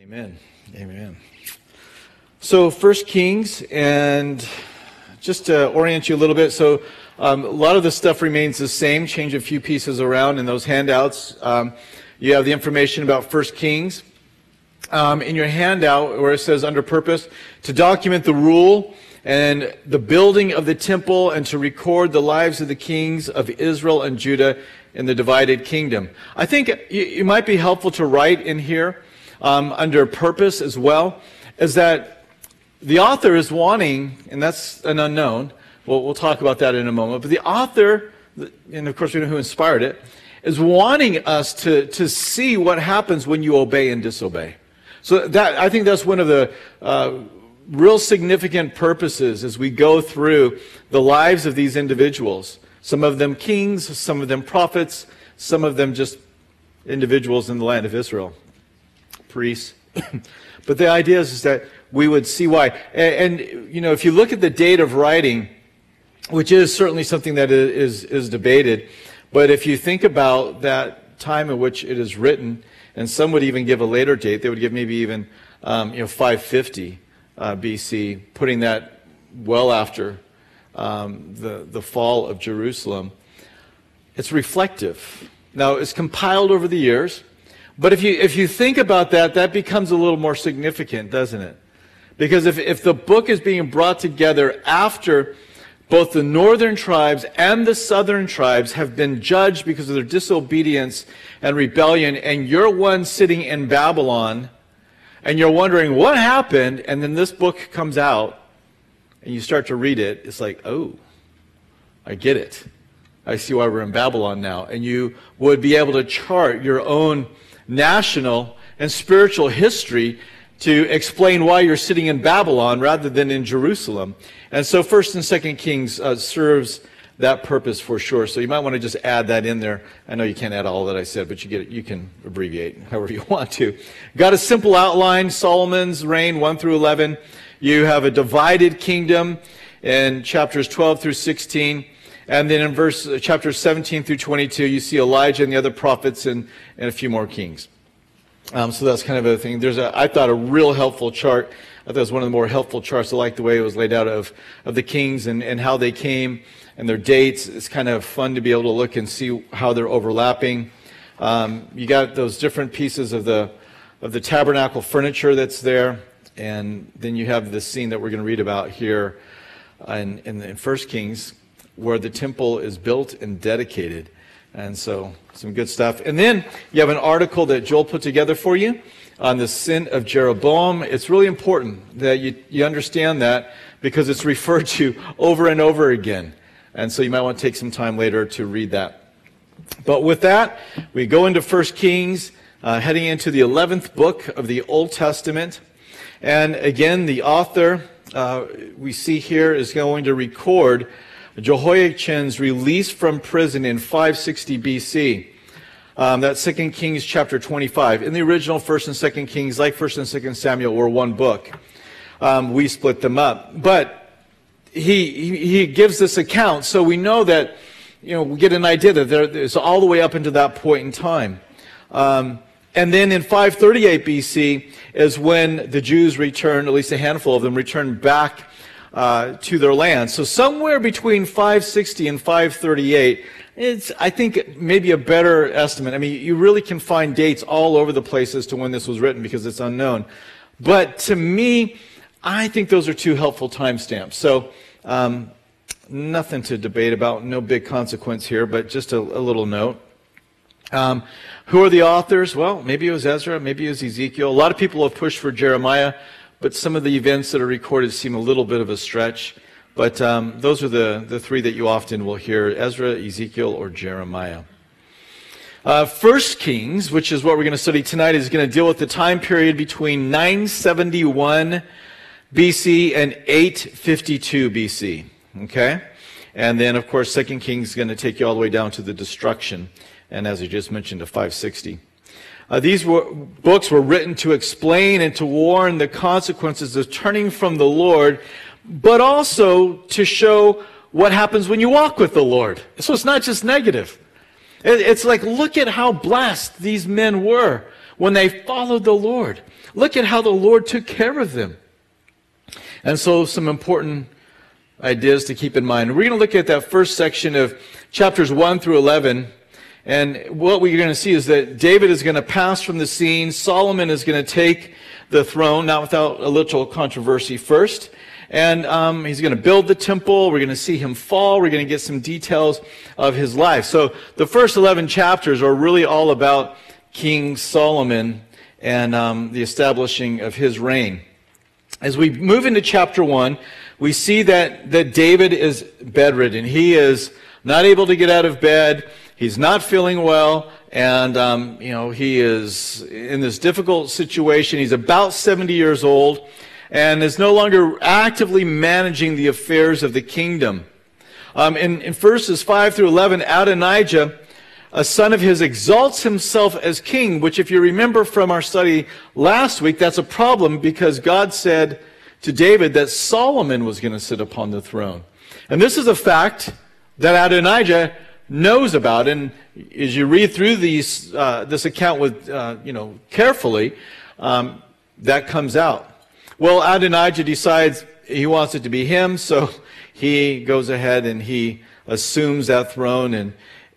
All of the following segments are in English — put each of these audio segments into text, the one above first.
Amen. Amen. So, First Kings, and just to orient you a little bit, so um, a lot of the stuff remains the same. Change a few pieces around in those handouts. Um, you have the information about First Kings. Um, in your handout, where it says under purpose, to document the rule and the building of the temple and to record the lives of the kings of Israel and Judah in the divided kingdom. I think it, might be helpful to write in here um, under purpose as well, is that the author is wanting, and that's an unknown, we'll, we'll talk about that in a moment, but the author, and of course we know who inspired it, is wanting us to, to see what happens when you obey and disobey. So that, I think that's one of the uh, real significant purposes as we go through the lives of these individuals. Some of them kings, some of them prophets, some of them just individuals in the land of Israel, priests. but the idea is, is that we would see why. And, and, you know, if you look at the date of writing, which is certainly something that is, is debated, but if you think about that time in which it is written, and some would even give a later date, they would give maybe even um, you know 550 uh, BC, putting that well after um, the, the fall of Jerusalem. It's reflective. Now, it's compiled over the years, but if you, if you think about that, that becomes a little more significant, doesn't it? Because if, if the book is being brought together after both the northern tribes and the southern tribes have been judged because of their disobedience and rebellion, and you're one sitting in Babylon, and you're wondering what happened, and then this book comes out, and you start to read it, it's like, oh, I get it. I see why we're in Babylon now. And you would be able to chart your own national and spiritual history to explain why you're sitting in Babylon rather than in Jerusalem. And so First and Second Kings uh, serves that purpose for sure. So you might want to just add that in there. I know you can't add all that I said, but you get it. You can abbreviate however you want to. Got a simple outline: Solomon's reign, one through eleven. You have a divided kingdom in chapters 12 through 16. And then in verse uh, chapters 17 through 22, you see Elijah and the other prophets and, and a few more kings. Um, so that's kind of a thing. There's a, I thought, a real helpful chart. I thought it was one of the more helpful charts. I like the way it was laid out of, of the kings and, and how they came and their dates. It's kind of fun to be able to look and see how they're overlapping. Um, you got those different pieces of the of the tabernacle furniture that's there, and then you have the scene that we're going to read about here in, in, in First Kings, where the temple is built and dedicated. And so, some good stuff. And then you have an article that Joel put together for you on the sin of Jeroboam. It's really important that you, you understand that because it's referred to over and over again. And so you might want to take some time later to read that. But with that, we go into 1 Kings, uh, heading into the 11th book of the Old Testament. And again, the author uh, we see here is going to record Jehoiachin's release from prison in 560 BC. Um, that's 2 Kings chapter 25. In the original 1st and 2nd Kings, like 1st and 2nd Samuel, were one book. Um, we split them up. But he, he gives this account, so we know that, you know, we get an idea that there, it's all the way up into that point in time. Um, and then in 538 BC is when the Jews return, at least a handful of them, return back uh, to their land. So somewhere between 560 and 538, it's, I think, maybe a better estimate. I mean, you really can find dates all over the place as to when this was written because it's unknown. But to me, I think those are two helpful timestamps. So um, nothing to debate about, no big consequence here, but just a, a little note. Um, who are the authors? Well, maybe it was Ezra, maybe it was Ezekiel. A lot of people have pushed for Jeremiah, but some of the events that are recorded seem a little bit of a stretch. But um, those are the, the three that you often will hear Ezra, Ezekiel, or Jeremiah. Uh, First Kings, which is what we're going to study tonight, is going to deal with the time period between 971 BC and 852 BC. Okay? And then, of course, Second Kings is going to take you all the way down to the destruction, and as I just mentioned, to 560. Uh, these were, books were written to explain and to warn the consequences of turning from the Lord, but also to show what happens when you walk with the Lord. So it's not just negative. It, it's like, look at how blessed these men were when they followed the Lord. Look at how the Lord took care of them. And so, some important ideas to keep in mind. We're going to look at that first section of chapters 1 through 11. And what we're going to see is that David is going to pass from the scene. Solomon is going to take the throne, not without a little controversy first. And um, he's going to build the temple. We're going to see him fall. We're going to get some details of his life. So the first 11 chapters are really all about King Solomon and um, the establishing of his reign. As we move into chapter 1, we see that, that David is bedridden. He is not able to get out of bed. He's not feeling well. And, um, you know, he is in this difficult situation. He's about 70 years old and is no longer actively managing the affairs of the kingdom. Um, in, in verses 5 through 11, Adonijah, a son of his, exalts himself as king, which, if you remember from our study last week, that's a problem because God said to David that Solomon was going to sit upon the throne. And this is a fact that Adonijah knows about. And as you read through these, uh, this account with, uh, you know, carefully, um, that comes out. Well, Adonijah decides he wants it to be him, so he goes ahead and he assumes that throne, and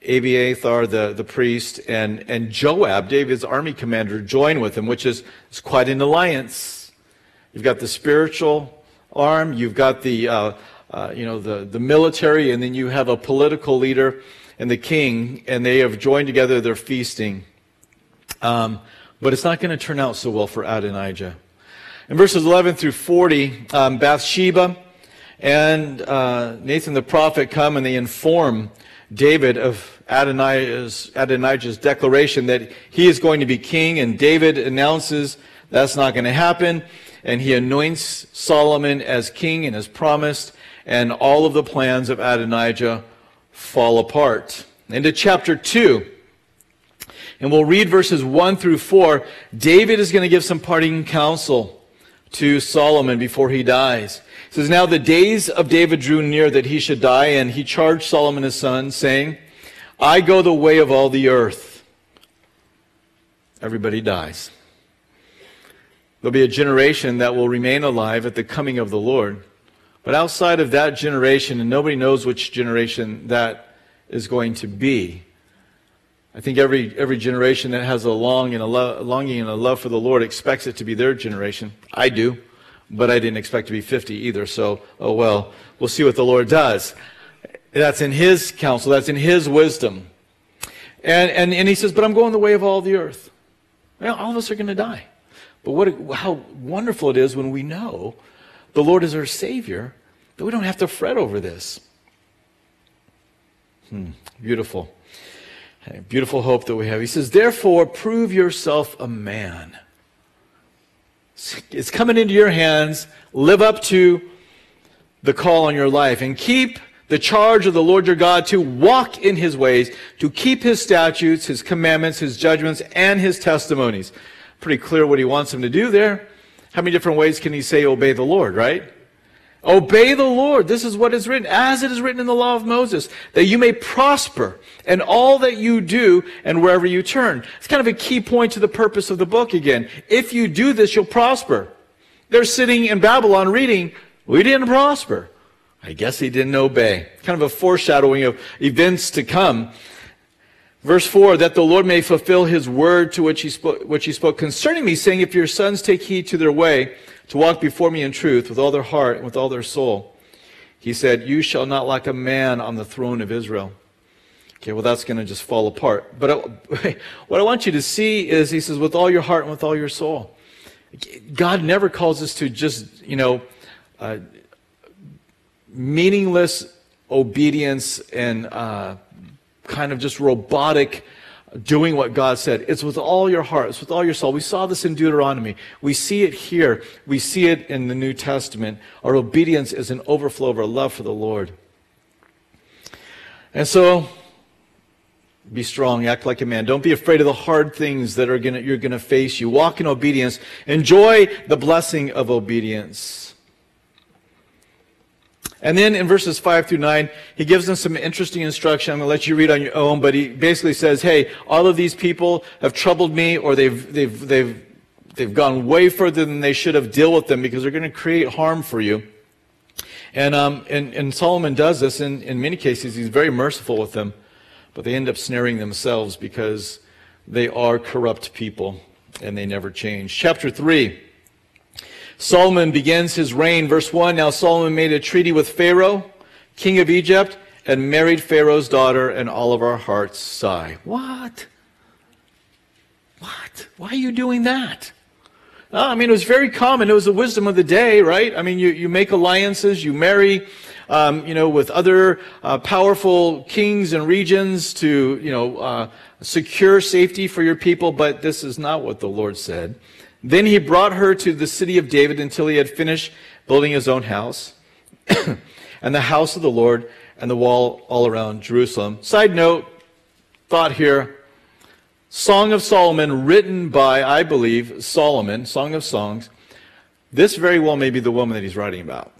Abiathar, the, the priest, and, and Joab, David's army commander, join with him, which is, is quite an alliance. You've got the spiritual arm, you've got the, uh, uh, you know, the, the military, and then you have a political leader and the king, and they have joined together, they're feasting. Um, but it's not going to turn out so well for Adonijah. In verses 11 through 40, um, Bathsheba and uh, Nathan the prophet come and they inform David of Adonijah's, Adonijah's declaration that he is going to be king, and David announces that's not going to happen, and he anoints Solomon as king and as promised, and all of the plans of Adonijah fall apart. Into chapter 2, and we'll read verses 1 through 4. David is going to give some parting counsel to Solomon before he dies. It says, Now the days of David drew near that he should die, and he charged Solomon his son, saying, I go the way of all the earth. Everybody dies. There'll be a generation that will remain alive at the coming of the Lord. But outside of that generation, and nobody knows which generation that is going to be, I think every, every generation that has a, long and a lo- longing and a love for the Lord expects it to be their generation. I do, but I didn't expect to be 50 either. So, oh well, we'll see what the Lord does. That's in His counsel, that's in His wisdom. And, and, and He says, But I'm going the way of all the earth. Well, all of us are going to die. But what, how wonderful it is when we know the Lord is our Savior that we don't have to fret over this. Hmm, beautiful. Beautiful hope that we have. He says, Therefore, prove yourself a man. It's coming into your hands. Live up to the call on your life and keep the charge of the Lord your God to walk in his ways, to keep his statutes, his commandments, his judgments, and his testimonies. Pretty clear what he wants him to do there. How many different ways can he say obey the Lord, right? Obey the Lord. This is what is written, as it is written in the law of Moses, that you may prosper in all that you do and wherever you turn. It's kind of a key point to the purpose of the book again. If you do this, you'll prosper. They're sitting in Babylon reading, we didn't prosper. I guess he didn't obey. Kind of a foreshadowing of events to come. Verse 4, that the Lord may fulfill his word to which he spoke, which he spoke concerning me, saying, if your sons take heed to their way, to walk before me in truth with all their heart and with all their soul. He said, You shall not lack a man on the throne of Israel. Okay, well, that's going to just fall apart. But I, what I want you to see is, he says, with all your heart and with all your soul. God never calls us to just, you know, uh, meaningless obedience and uh, kind of just robotic doing what God said. It's with all your heart, it's with all your soul. We saw this in Deuteronomy. We see it here. We see it in the New Testament. Our obedience is an overflow of our love for the Lord. And so, be strong, act like a man. Don't be afraid of the hard things that are gonna, you're going to face you. Walk in obedience. Enjoy the blessing of obedience. And then in verses 5 through 9, he gives them some interesting instruction. I'm going to let you read on your own, but he basically says, hey, all of these people have troubled me, or they've, they've, they've, they've gone way further than they should have. Deal with them because they're going to create harm for you. And, um, and, and Solomon does this. In, in many cases, he's very merciful with them, but they end up snaring themselves because they are corrupt people and they never change. Chapter 3. Solomon begins his reign. Verse 1 Now Solomon made a treaty with Pharaoh, king of Egypt, and married Pharaoh's daughter, and all of our hearts sigh. What? What? Why are you doing that? Uh, I mean, it was very common. It was the wisdom of the day, right? I mean, you, you make alliances, you marry, um, you know, with other uh, powerful kings and regions to, you know, uh, secure safety for your people, but this is not what the Lord said. Then he brought her to the city of David until he had finished building his own house and the house of the Lord and the wall all around Jerusalem. Side note, thought here, Song of Solomon written by, I believe, Solomon, Song of Songs. This very well may be the woman that he's writing about.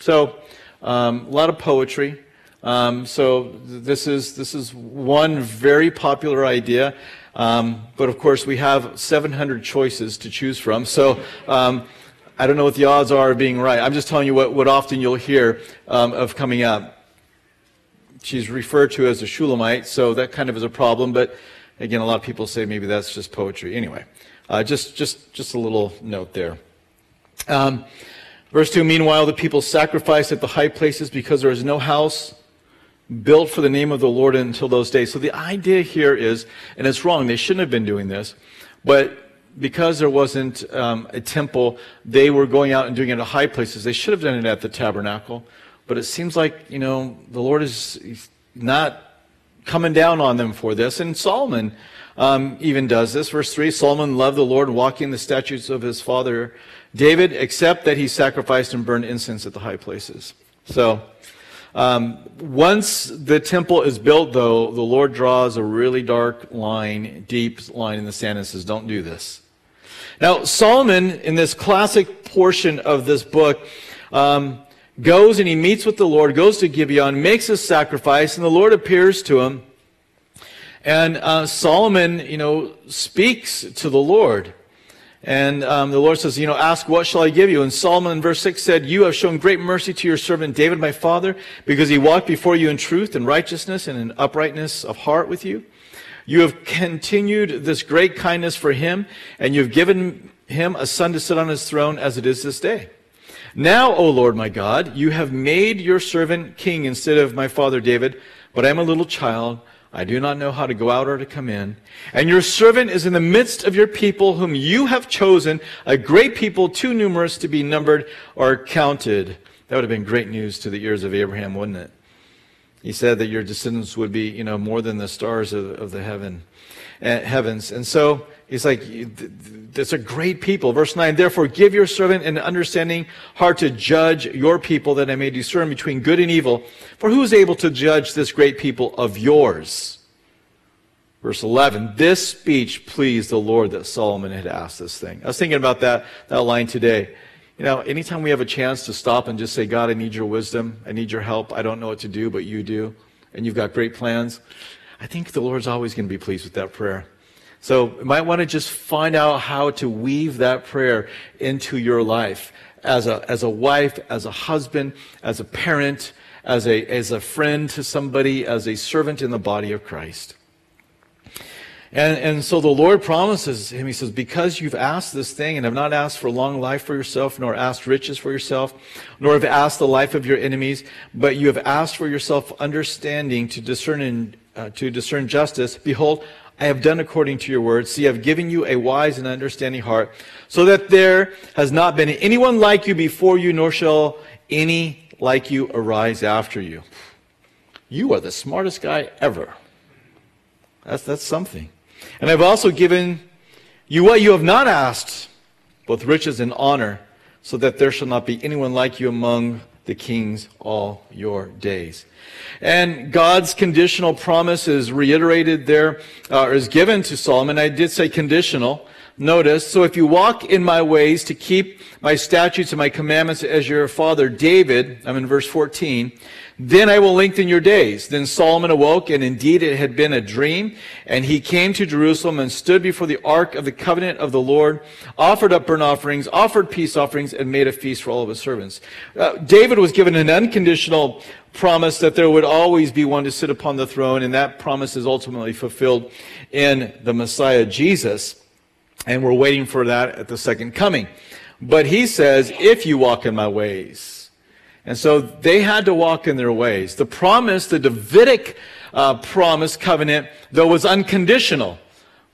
So, um, a lot of poetry. Um, so this is this is one very popular idea. Um, but of course, we have 700 choices to choose from. So um, I don't know what the odds are of being right. I'm just telling you what, what often you'll hear um, of coming up. She's referred to as a Shulamite, so that kind of is a problem. But again, a lot of people say maybe that's just poetry. Anyway, uh, just just just a little note there. Um, verse two. Meanwhile, the people sacrificed at the high places because there is no house built for the name of the Lord until those days. So the idea here is, and it's wrong, they shouldn't have been doing this, but because there wasn't um, a temple, they were going out and doing it at high places. They should have done it at the tabernacle, but it seems like, you know, the Lord is not coming down on them for this. And Solomon um, even does this. Verse 3 Solomon loved the Lord, walking the statutes of his father David, except that he sacrificed and burned incense at the high places. So, um, once the temple is built, though, the Lord draws a really dark line, deep line in the sand and says, Don't do this. Now, Solomon, in this classic portion of this book, um, goes and he meets with the Lord, goes to Gibeon, makes a sacrifice, and the Lord appears to him. And uh, Solomon, you know, speaks to the Lord. And um, the Lord says, you know, ask, what shall I give you? And Solomon in verse 6 said, You have shown great mercy to your servant David, my father, because he walked before you in truth and righteousness and in uprightness of heart with you. You have continued this great kindness for him, and you've given him a son to sit on his throne as it is this day. Now, O Lord my God, you have made your servant king instead of my father David, but I am a little child. I do not know how to go out or to come in. And your servant is in the midst of your people, whom you have chosen, a great people too numerous to be numbered or counted. That would have been great news to the ears of Abraham, wouldn't it? He said that your descendants would be, you know, more than the stars of, of the heaven, uh, heavens. And so He's like, that's a great people. Verse 9, therefore give your servant an understanding heart to judge your people that I may discern between good and evil. For who is able to judge this great people of yours? Verse 11, this speech pleased the Lord that Solomon had asked this thing. I was thinking about that, that line today. You know, anytime we have a chance to stop and just say, God, I need your wisdom. I need your help. I don't know what to do, but you do. And you've got great plans. I think the Lord's always going to be pleased with that prayer. So you might want to just find out how to weave that prayer into your life as a, as a wife, as a husband, as a parent, as a, as a friend to somebody, as a servant in the body of Christ. And, and so the Lord promises him, He says, because you've asked this thing and have not asked for long life for yourself, nor asked riches for yourself, nor have asked the life of your enemies, but you have asked for yourself understanding to discern, in, uh, to discern justice, behold, I have done according to your word. See, I have given you a wise and understanding heart, so that there has not been anyone like you before you, nor shall any like you arise after you. You are the smartest guy ever. That's, that's something. And I've also given you what you have not asked, both riches and honor, so that there shall not be anyone like you among the kings all your days. And God's conditional promise is reiterated there, uh, is given to Solomon. I did say conditional. Notice, so if you walk in my ways to keep my statutes and my commandments as your father David, I'm in verse 14, then I will lengthen your days. Then Solomon awoke, and indeed it had been a dream. And he came to Jerusalem and stood before the ark of the covenant of the Lord, offered up burnt offerings, offered peace offerings, and made a feast for all of his servants. Uh, David was given an unconditional promise that there would always be one to sit upon the throne, and that promise is ultimately fulfilled in the Messiah Jesus. And we're waiting for that at the second coming. But he says, if you walk in my ways. And so they had to walk in their ways. The promise, the Davidic uh, promise covenant, though, was unconditional.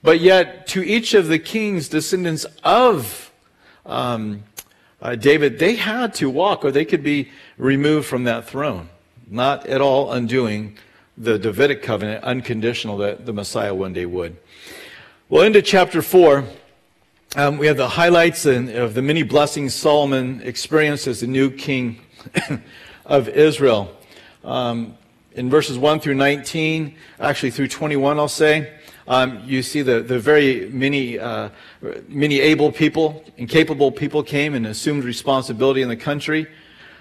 But yet, to each of the king's descendants of um, uh, David, they had to walk or they could be removed from that throne. Not at all undoing the Davidic covenant, unconditional that the Messiah one day would. Well, into chapter 4, um, we have the highlights of the many blessings Solomon experienced as the new king of Israel. Um, in verses 1 through 19, actually through 21, I'll say, um, you see the, the very many, uh, many able people and capable people came and assumed responsibility in the country.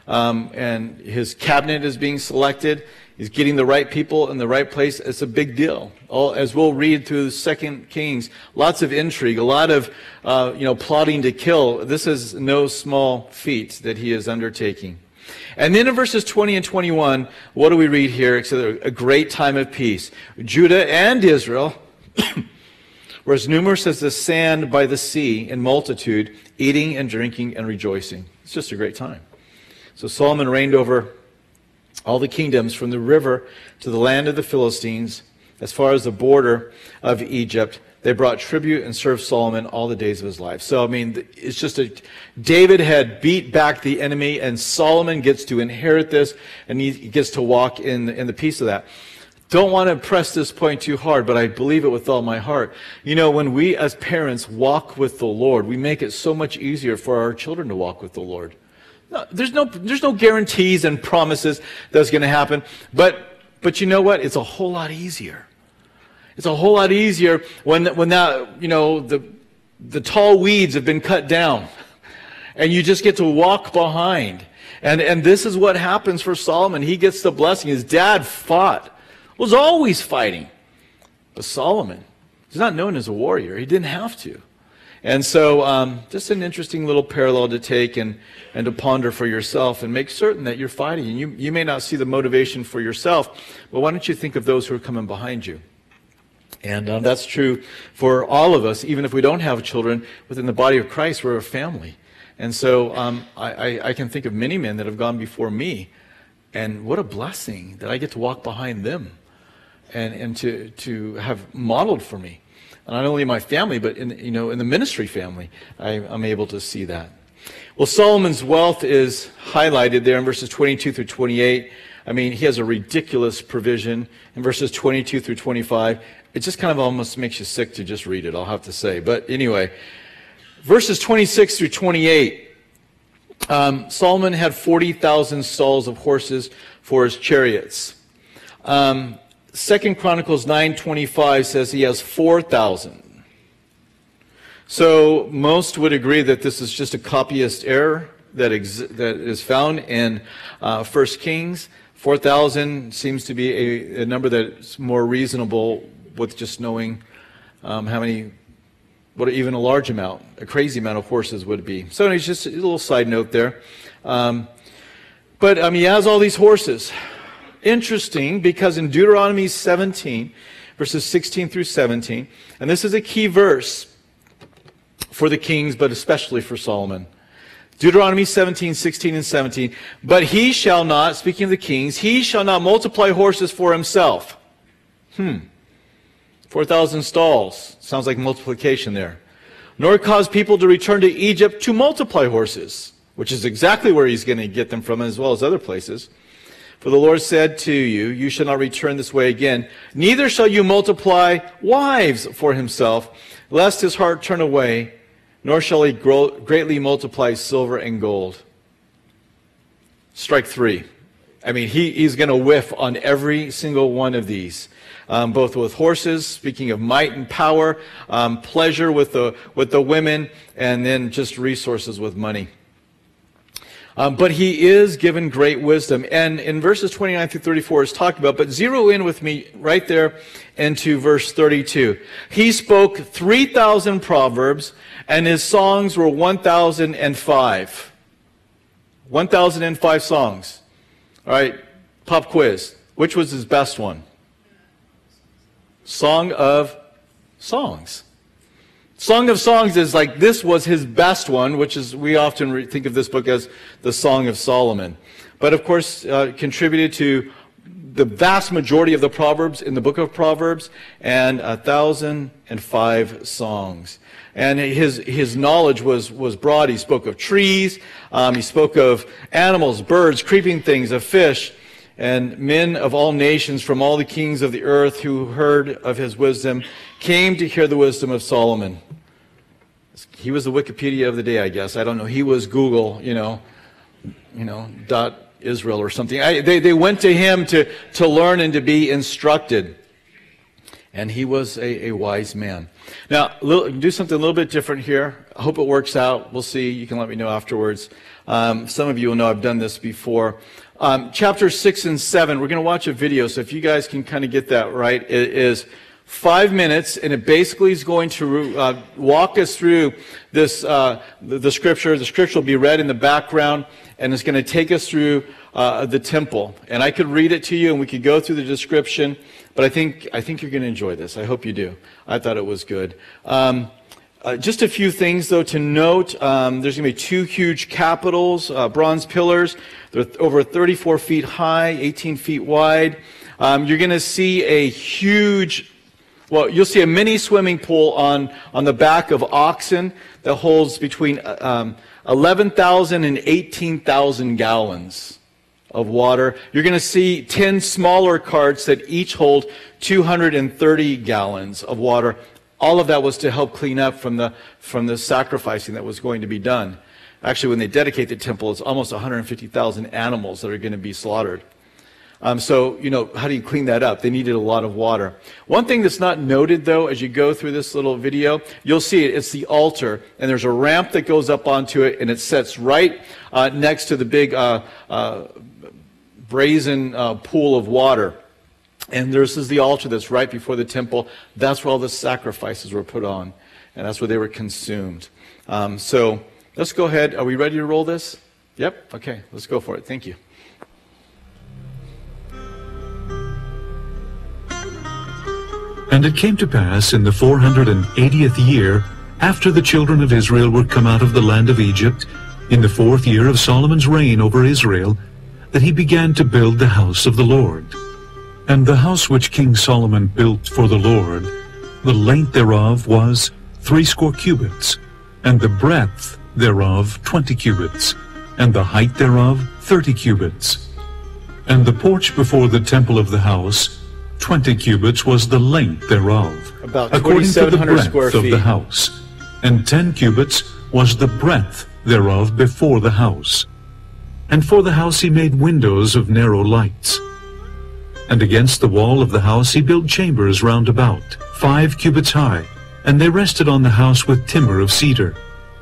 Um, and his cabinet is being selected. He's getting the right people in the right place. It's a big deal. All, as we'll read through Second Kings, lots of intrigue, a lot of uh, you know plotting to kill. This is no small feat that he is undertaking. And then in verses 20 and 21, what do we read here? It's a great time of peace. Judah and Israel were as numerous as the sand by the sea in multitude, eating and drinking and rejoicing. It's just a great time. So Solomon reigned over all the kingdoms from the river to the land of the Philistines, as far as the border of Egypt. They brought tribute and served Solomon all the days of his life. So, I mean, it's just a, David had beat back the enemy, and Solomon gets to inherit this, and he gets to walk in, in the peace of that. Don't want to press this point too hard, but I believe it with all my heart. You know, when we as parents walk with the Lord, we make it so much easier for our children to walk with the Lord. No, there's no, there's no guarantees and promises that's going to happen. But, but you know what? It's a whole lot easier. It's a whole lot easier when, when that, you know, the, the tall weeds have been cut down and you just get to walk behind. And, and this is what happens for Solomon. He gets the blessing. His dad fought, was always fighting. But Solomon, he's not known as a warrior. He didn't have to. And so, um, just an interesting little parallel to take and, and to ponder for yourself and make certain that you're fighting. And you, you may not see the motivation for yourself, but why don't you think of those who are coming behind you? And um, that's true for all of us, even if we don't have children. Within the body of Christ, we're a family. And so um, I, I, can think of many men that have gone before me. And what a blessing that I get to walk behind them and, and to, to have modeled for me not only in my family, but in, you know, in the ministry family, I, I'm able to see that. Well, Solomon's wealth is highlighted there in verses 22 through 28. I mean, he has a ridiculous provision in verses 22 through 25. It just kind of almost makes you sick to just read it, I'll have to say. But anyway, verses 26 through 28. Um, Solomon had 40,000 stalls of horses for his chariots. Um, Second Chronicles 9:25 says he has 4,000. So most would agree that this is just a copyist error that, that is found in uh, 1 Kings. 4,000 seems to be a, a, number that's more reasonable with just knowing um, how many, what even a large amount, a crazy amount of horses would be. So it's just a little side note there. Um, but um, he has all these horses interesting because in Deuteronomy 17, verses 16 through 17, and this is a key verse for the kings, but especially for Solomon. Deuteronomy 17, 16, and 17. But he shall not, speaking of the kings, he shall not multiply horses for himself. Hmm. 4,000 stalls. Sounds like multiplication there. Nor cause people to return to Egypt to multiply horses, which is exactly where he's going to get them from as well as other places. For the Lord said to you, You shall not return this way again, neither shall you multiply wives for himself, lest his heart turn away, nor shall he grow, greatly multiply silver and gold. Strike three. I mean, he, he's going to whiff on every single one of these. Um, both with horses, speaking of might and power, um, pleasure with the, with the women, and then just resources with money. Um, but he is given great wisdom. And in verses 29 through 34 is talked about, but zero in with me right there into verse 32. He spoke 3,000 proverbs, and his songs were 1,005. 1,005 songs. All right, pop quiz. Which was his best one? Song of Songs. Song of Songs is like this was his best one, which is we often think of this book as the Song of Solomon. But of course, uh, contributed to the vast majority of the Proverbs in the book of Proverbs and a thousand and five songs. And his, his knowledge was, was broad. He spoke of trees, um, he spoke of animals, birds, creeping things, of fish, and men of all nations from all the kings of the earth who heard of his wisdom came to hear the wisdom of Solomon. He was the Wikipedia of the day, I guess. I don't know. He was Google, you know, you know, dot Israel or something. I, they, they went to him to, to learn and to be instructed. And he was a, a wise man. Now, little, do something a little bit different here. I hope it works out. We'll see. You can let me know afterwards. Um, some of you will know I've done this before. Um, chapter 6 and 7, we're going to watch a video, so if you guys can kind of get that right, it is five minutes, and it basically is going to uh, walk us through this, uh, the, the, scripture. The scripture will be read in the background, and it's going to take us through uh, the temple. And I could read it to you, and we could go through the description. But I think, I think you're going to enjoy this. I hope you do. I thought it was good. Um, uh, just a few things, though, to note. Um, there's going to be two huge capitals, uh, bronze pillars. They're over 34 feet high, 18 feet wide. Um, you're going to see a huge, well, you'll see a mini swimming pool on, on the back of oxen that holds between uh, um, 11,000 and 18,000 gallons of water. You're going to see 10 smaller carts that each hold 230 gallons of water. All of that was to help clean up from the, from the sacrificing that was going to be done. Actually, when they dedicate the temple, it's almost 150,000 animals that are going to be slaughtered. Um, so, you know, how do you clean that up? They needed a lot of water. One thing that's not noted, though, as you go through this little video, you'll see it. It's the altar, and there's a ramp that goes up onto it, and it sets right uh, next to the big uh, uh, brazen uh, pool of water. And this is the altar that's right before the temple. That's where all the sacrifices were put on, and that's where they were consumed. Um, so let's go ahead. Are we ready to roll this? Yep. Okay, let's go for it. Thank you. And it came to pass in the 480th year, after the children of Israel were come out of the land of Egypt, in the fourth year of Solomon's reign over Israel, that he began to build the house of the Lord. And the house which King Solomon built for the Lord, the length thereof was threescore cubits, and the breadth thereof twenty cubits, and the height thereof thirty cubits. And the porch before the temple of the house, twenty cubits was the length thereof, About according to the breadth of the house, and ten cubits was the breadth thereof before the house. And for the house he made windows of narrow lights. And against the wall of the house he built chambers round about, five cubits high, and they rested on the house with timber of cedar.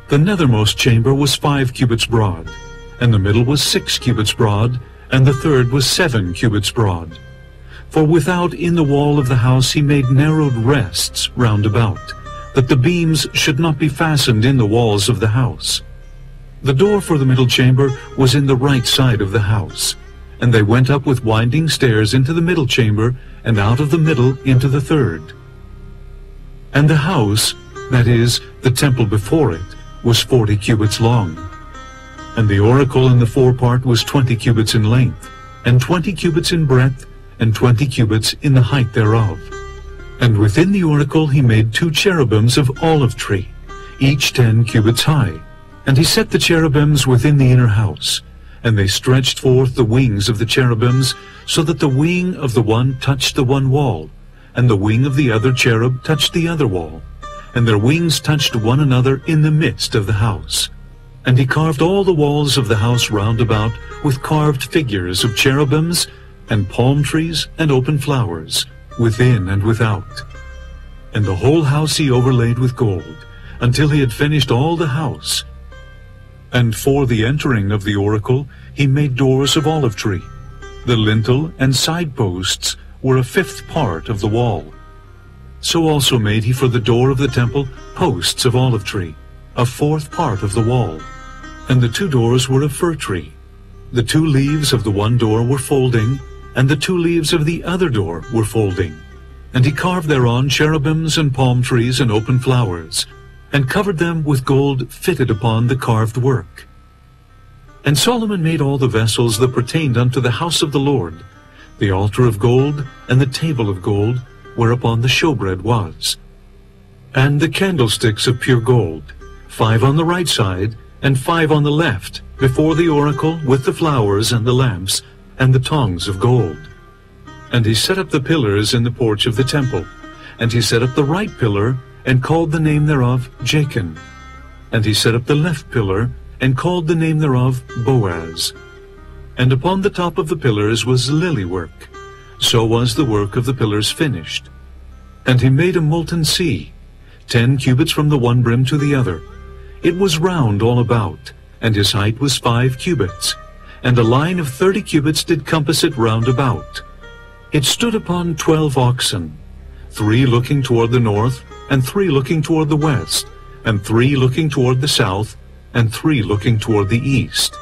The nethermost chamber was five cubits broad, and the middle was six cubits broad, and the third was seven cubits broad. For without in the wall of the house he made narrowed rests round about, that the beams should not be fastened in the walls of the house. The door for the middle chamber was in the right side of the house, and they went up with winding stairs into the middle chamber, and out of the middle into the third. And the house, that is, the temple before it, was forty cubits long. And the oracle in the forepart was twenty cubits in length, and twenty cubits in breadth, and twenty cubits in the height thereof. And within the oracle he made two cherubims of olive tree, each ten cubits high. And he set the cherubims within the inner house, and they stretched forth the wings of the cherubims, so that the wing of the one touched the one wall, and the wing of the other cherub touched the other wall, and their wings touched one another in the midst of the house. And he carved all the walls of the house round about with carved figures of cherubims and palm trees and open flowers, within and without. And the whole house he overlaid with gold, until he had finished all the house. And for the entering of the oracle he made doors of olive tree. The lintel and side posts were a fifth part of the wall. So also made he for the door of the temple posts of olive tree, a fourth part of the wall. And the two doors were of fir tree. The two leaves of the one door were folding, and the two leaves of the other door were folding. And he carved thereon cherubims and palm trees and open flowers, and covered them with gold fitted upon the carved work. And Solomon made all the vessels that pertained unto the house of the Lord, the altar of gold, and the table of gold, whereupon the showbread was. And the candlesticks of pure gold, five on the right side, and five on the left, before the oracle, with the flowers and the lamps, and the tongs of gold. And he set up the pillars in the porch of the temple, and he set up the right pillar, and called the name thereof Jachin. And he set up the left pillar, and called the name thereof Boaz. And upon the top of the pillars was lily work. So was the work of the pillars finished. And he made a molten sea, ten cubits from the one brim to the other. It was round all about, and his height was five cubits, and a line of thirty cubits did compass it round about. It stood upon twelve oxen, three looking toward the north, and three looking toward the west, and three looking toward the south, and three looking toward the east.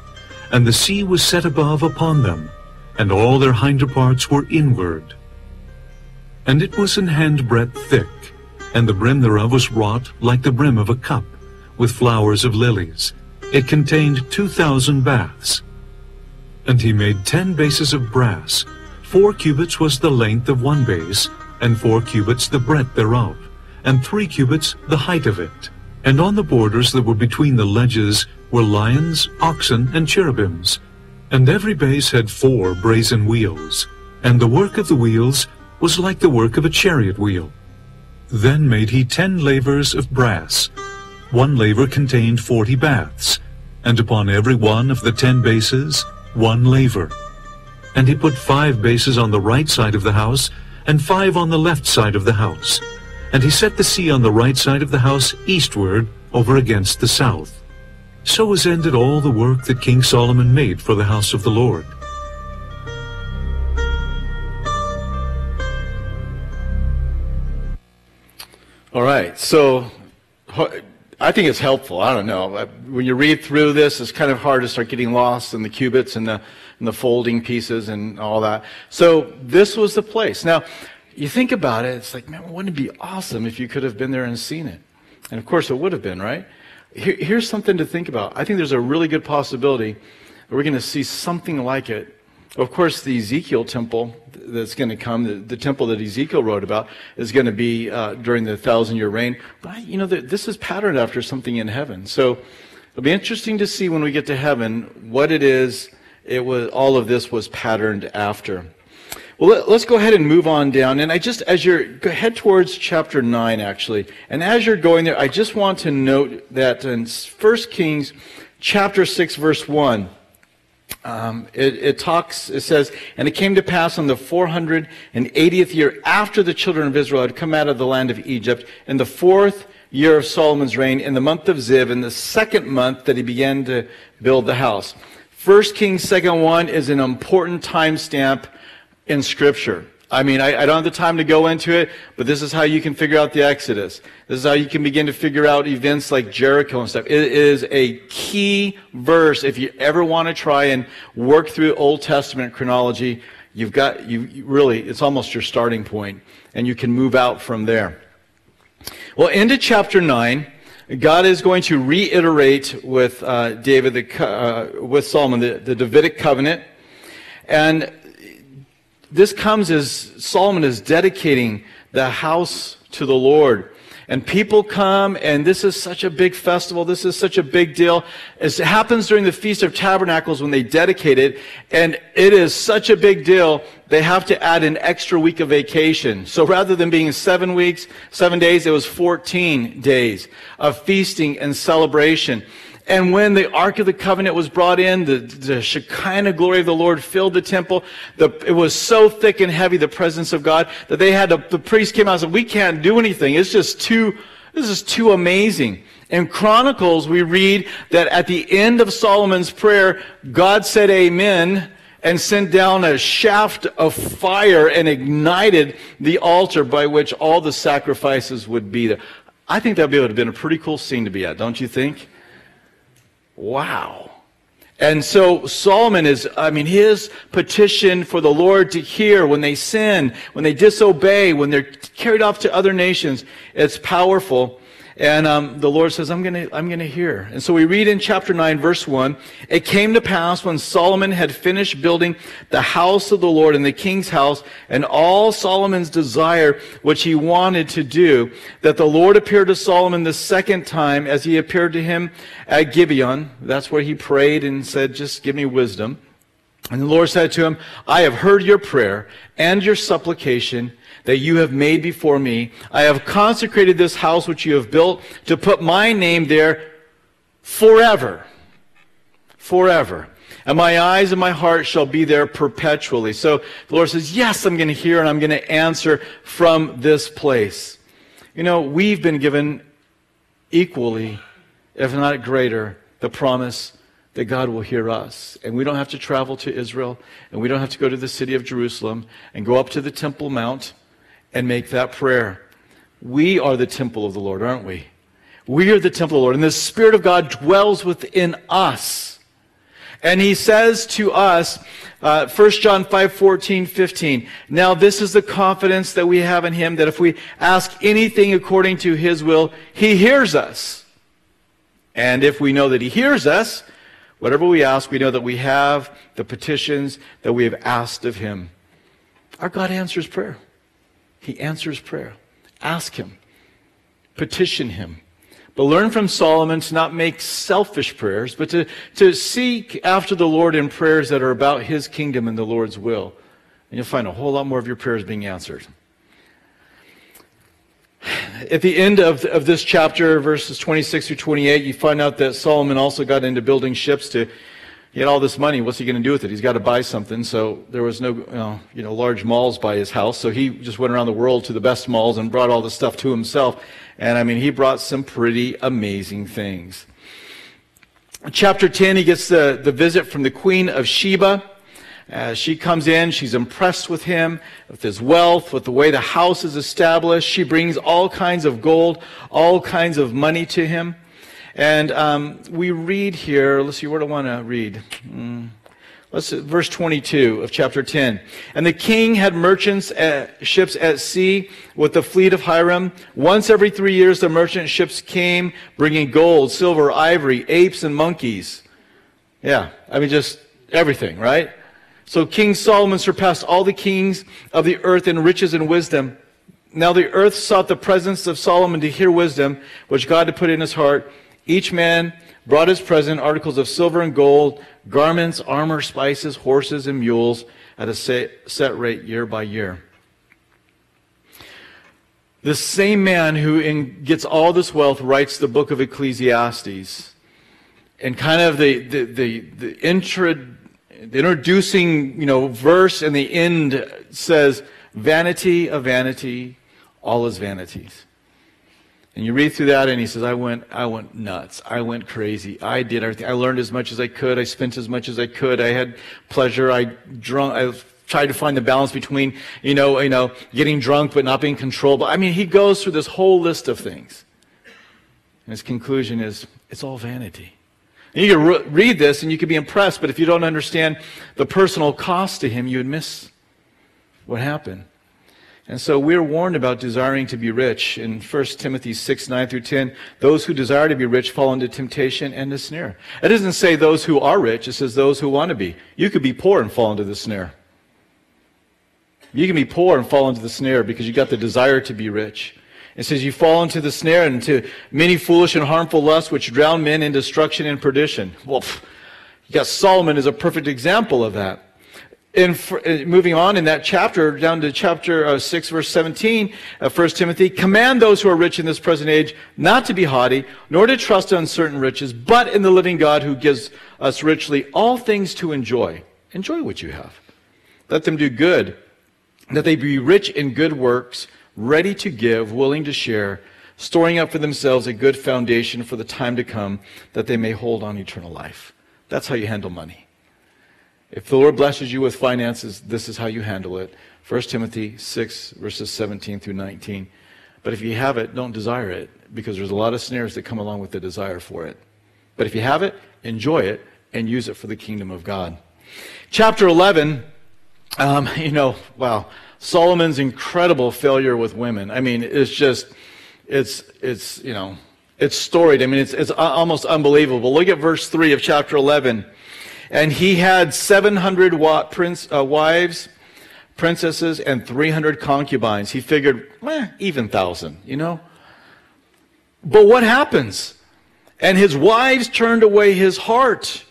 And the sea was set above upon them, and all their hinder parts were inward. And it was an handbreadth thick, and the brim thereof was wrought like the brim of a cup, with flowers of lilies. It contained two thousand baths. And he made ten bases of brass. Four cubits was the length of one base, and four cubits the breadth thereof, and three cubits the height of it. And on the borders that were between the ledges were lions, oxen, and cherubims. And every base had four brazen wheels. And the work of the wheels was like the work of a chariot wheel. Then made he ten lavers of brass. One laver contained forty baths, and upon every one of the ten bases one laver. And he put five bases on the right side of the house, and five on the left side of the house. And he set the sea on the right side of the house eastward over against the south. So was ended all the work that King Solomon made for the house of the Lord. All right, so I think it's helpful. I don't know. Uh, when you read through this, it's kind of hard to start getting lost in the cubits and the, and the folding pieces and all that. So this was the place. Now, you think about it, it's like, man, wouldn't it be awesome if you could have been there and seen it? And of course, it would have been, right? Here, here's something to think about. I think there's a really good possibility that we're going to see something like it. Of course, the Ezekiel temple that's going to come, the, the temple that Ezekiel wrote about, is going to be uh, during the thousand year reign. But, you know, the, this is patterned after something in heaven. So it'll be interesting to see when we get to heaven what it is it was, all of this was patterned after. Well, let, us go ahead and move on down. And I just, as you're, head towards chapter 9, actually. And as you're going there, I just want to note that in 1 Kings chapter 6, verse 1, um, it, it, talks, it says, And it came to pass on the 480th year after the children of Israel had come out of the land of Egypt, in the fourth year of Solomon's reign, in the month of Ziv, in the second month that he began to build the house. First Kings, second one is an important timestamp in Scripture. I mean, I, I, don't have the time to go into it, but this is how you can figure out the Exodus. This is how you can begin to figure out events like Jericho and stuff. It is a key verse if you ever want to try and work through Old Testament chronology. You've got, you, really, it's almost your starting point, and you can move out from there. Well, into chapter 9, God is going to reiterate with uh, David, the, uh, with Solomon, the, the Davidic covenant. And this comes as Solomon is dedicating the house to the Lord. And people come, and this is such a big festival. This is such a big deal. It happens during the Feast of Tabernacles when they dedicate it, and it is such a big deal, they have to add an extra week of vacation. So rather than being seven weeks, seven days, it was 14 days of feasting and celebration. And when the Ark of the Covenant was brought in, the, the Shekinah glory of the Lord filled the temple. The, it was so thick and heavy, the presence of God, that they had to, the priest came out and said, we can't do anything. It's just too, this is too amazing. In Chronicles, we read that at the end of Solomon's prayer, God said amen and sent down a shaft of fire and ignited the altar by which all the sacrifices would be there. I think that would have been a pretty cool scene to be at, don't you think? Wow. And so Solomon is, I mean, his petition for the Lord to hear when they sin, when they disobey, when they're carried off to other nations, it's powerful. And um, the Lord says, I'm going to I'm going to hear. And so we read in chapter 9, verse 1 It came to pass when Solomon had finished building the house of the Lord and the king's house, and all Solomon's desire, which he wanted to do, that the Lord appeared to Solomon the second time as he appeared to him at Gibeon. That's where he prayed and said, Just give me wisdom. And the Lord said to him, I have heard your prayer and your supplication that you have made before me. I have consecrated this house which you have built to put my name there forever. Forever. And my eyes and my heart shall be there perpetually. So the Lord says, Yes, I'm going to hear and I'm going to answer from this place. You know, we've been given equally, if not greater, the promise that God will hear us. And we don't have to travel to Israel, and we don't have to go to the city of Jerusalem and go up to the Temple Mount and make that prayer. We are the temple of the Lord, aren't we? We are the temple of the Lord, and the Spirit of God dwells within us. And he says to us, uh, 1 John 5, 14, 15, Now this is the confidence that we have in him, that if we ask anything according to his will, he hears us. And if we know that he hears us, whatever we ask, we know that we have the petitions that we have asked of him. Our God answers prayer. He answers prayer. Ask him. Petition him. But learn from Solomon to not make selfish prayers, but to, to seek after the Lord in prayers that are about his kingdom and the Lord's will. And you'll find a whole lot more of your prayers being answered. At the end of, of this chapter, verses 26 through 28, you find out that Solomon also got into building ships to he had all this money. What's he going to do with it? He's got to buy something. So there was no, you know, you know, large malls by his house. So he just went around the world to the best malls and brought all the stuff to himself. And I mean, he brought some pretty amazing things. Chapter 10, he gets the, the visit from the Queen of Sheba. As she comes in, she's impressed with him, with his wealth, with the way the house is established. She brings all kinds of gold, all kinds of money to him. And um, we read here, let's see, where do I want to read? Mm. Let's verse 22 of chapter 10. And the king had merchants at, ships at sea with the fleet of Hiram. Once every three years, the merchant ships came bringing gold, silver, ivory, apes, and monkeys. Yeah, I mean, just everything, right? So King Solomon surpassed all the kings of the earth in riches and wisdom. Now the earth sought the presence of Solomon to hear wisdom, which God had put in his heart. Each man brought his present articles of silver and gold, garments, armor, spices, horses, and mules at a set rate year by year. The same man who in, gets all this wealth writes the book of Ecclesiastes. And kind of the, the, the, the, intro, the introducing you know, verse and the end says, Vanity of vanity, all is vanities. And you read through that, and he says, I went, I went nuts. I went crazy. I did everything. I learned as much as I could. I spent as much as I could. I had pleasure. I drunk. I tried to find the balance between, you know, you know, getting drunk but not being controlled. I mean, he goes through this whole list of things. And his conclusion is, it's all vanity. And you can re- read this and you can be impressed, but if you don't understand the personal cost to him, you would miss what happened. And so we're warned about desiring to be rich. In 1 Timothy 6, 9 through 10, those who desire to be rich fall into temptation and the snare. It doesn't say those who are rich, it says those who want to be. You could be poor and fall into the snare. You can be poor and fall into the snare because you got the desire to be rich. It says you fall into the snare and into many foolish and harmful lusts which drown men in destruction and perdition. Well, you got Solomon is a perfect example of that in, uh, moving on in that chapter, down to chapter uh, 6, verse 17 of 1 Timothy, command those who are rich in this present age not to be haughty, nor to trust in uncertain riches, but in the living God who gives us richly all things to enjoy. Enjoy what you have. Let them do good, that they be rich in good works, ready to give, willing to share, storing up for themselves a good foundation for the time to come, that they may hold on eternal life. That's how you handle money. If the Lord blesses you with finances, this is how you handle it. 1 Timothy 6, verses 17 through 19. But if you have it, don't desire it, because there's a lot of snares that come along with the desire for it. But if you have it, enjoy it and use it for the kingdom of God. Chapter 11, um, you know, wow, Solomon's incredible failure with women. I mean, it's just, it's, it's, you know, it's storied. I mean, it's, it's almost unbelievable. Look at verse 3 of chapter 11. And he had 700 prince, uh, wives, princesses, and 300 concubines. He figured, eh, even thousand, you know? But what happens? And his wives turned away his heart.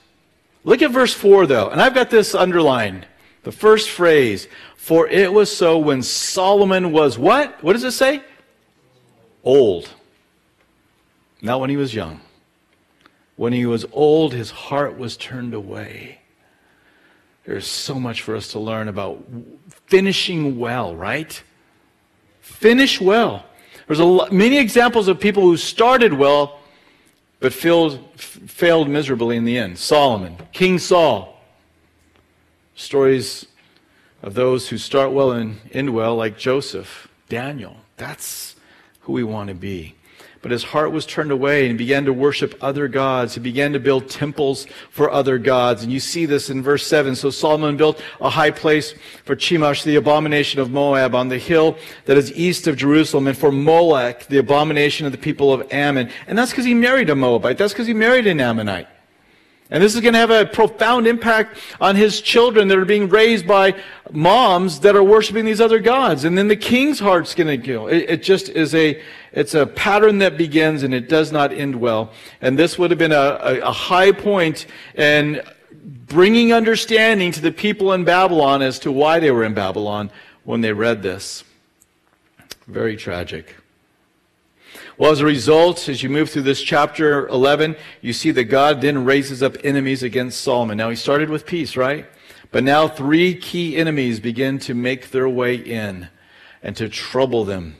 Look at verse 4, though. And I've got this underlined. The first phrase, for it was so when Solomon was what? What does it say? Old. Not when he was young. When he was old, his heart was turned away. There's so much for us to learn about finishing well, right? Finish well. There's a lot, many examples of people who started well but failed, failed miserably in the end. Solomon, King Saul. Stories of those who start well and end well, like Joseph, Daniel. That's who we want to be. But his heart was turned away and began to worship other gods. He began to build temples for other gods. And you see this in verse 7. So Solomon built a high place for Chemosh, the abomination of Moab, on the hill that is east of Jerusalem, and for Molech, the abomination of the people of Ammon. And that's because he married a Moabite. That's because he married an Ammonite. And this is going to have a profound impact on his children that are being raised by moms that are worshiping these other gods. And then the king's heart's going to go. It, it, just is a, it's a pattern that begins and it does not end well. And this would have been a, a, a high point in bringing understanding to the people in Babylon as to why they were in Babylon when they read this. Very tragic. Well, as a result, as you move through this chapter 11, you see that God then raises up enemies against Solomon. Now, he started with peace, right? But now three key enemies begin to make their way in and to trouble them.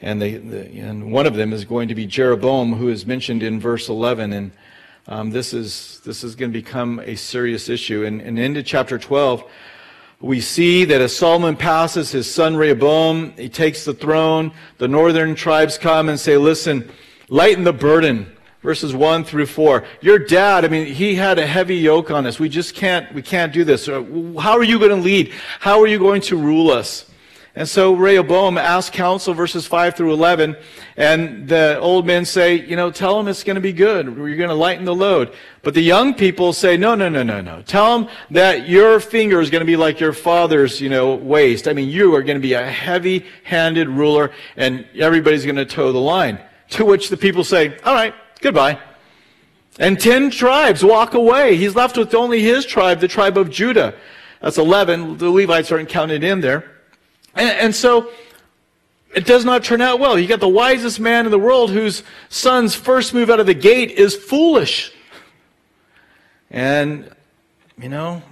And, they, the, and one of them is going to be Jeroboam, who is mentioned in verse 11. And um, this, is, this is going to become a serious issue. And, and into chapter 12, we see that as Solomon passes his son Rehoboam, he takes the throne. The northern tribes come and say, listen, lighten the burden. Verses 1 through 4. Your dad, I mean, he had a heavy yoke on us. We just can't, we can't do this. Uh, how are you going to lead? How are you going to rule us? And so Rehoboam asks counsel, verses 5 through 11, and the old men say, you know, tell him it's going to be good. You're going to lighten the load. But the young people say, no, no, no, no, no. Tell him that your finger is going to be like your father's, you know, waist. I mean, you are going to be a heavy-handed ruler, and everybody's going to toe the line. To which the people say, all right, goodbye. And ten tribes walk away. He's left with only his tribe, the tribe of Judah. That's 11. The Levites aren't counted in there. And, and so it does not turn out well. You got the wisest man in the world whose son's first move out of the gate is foolish. And, you know,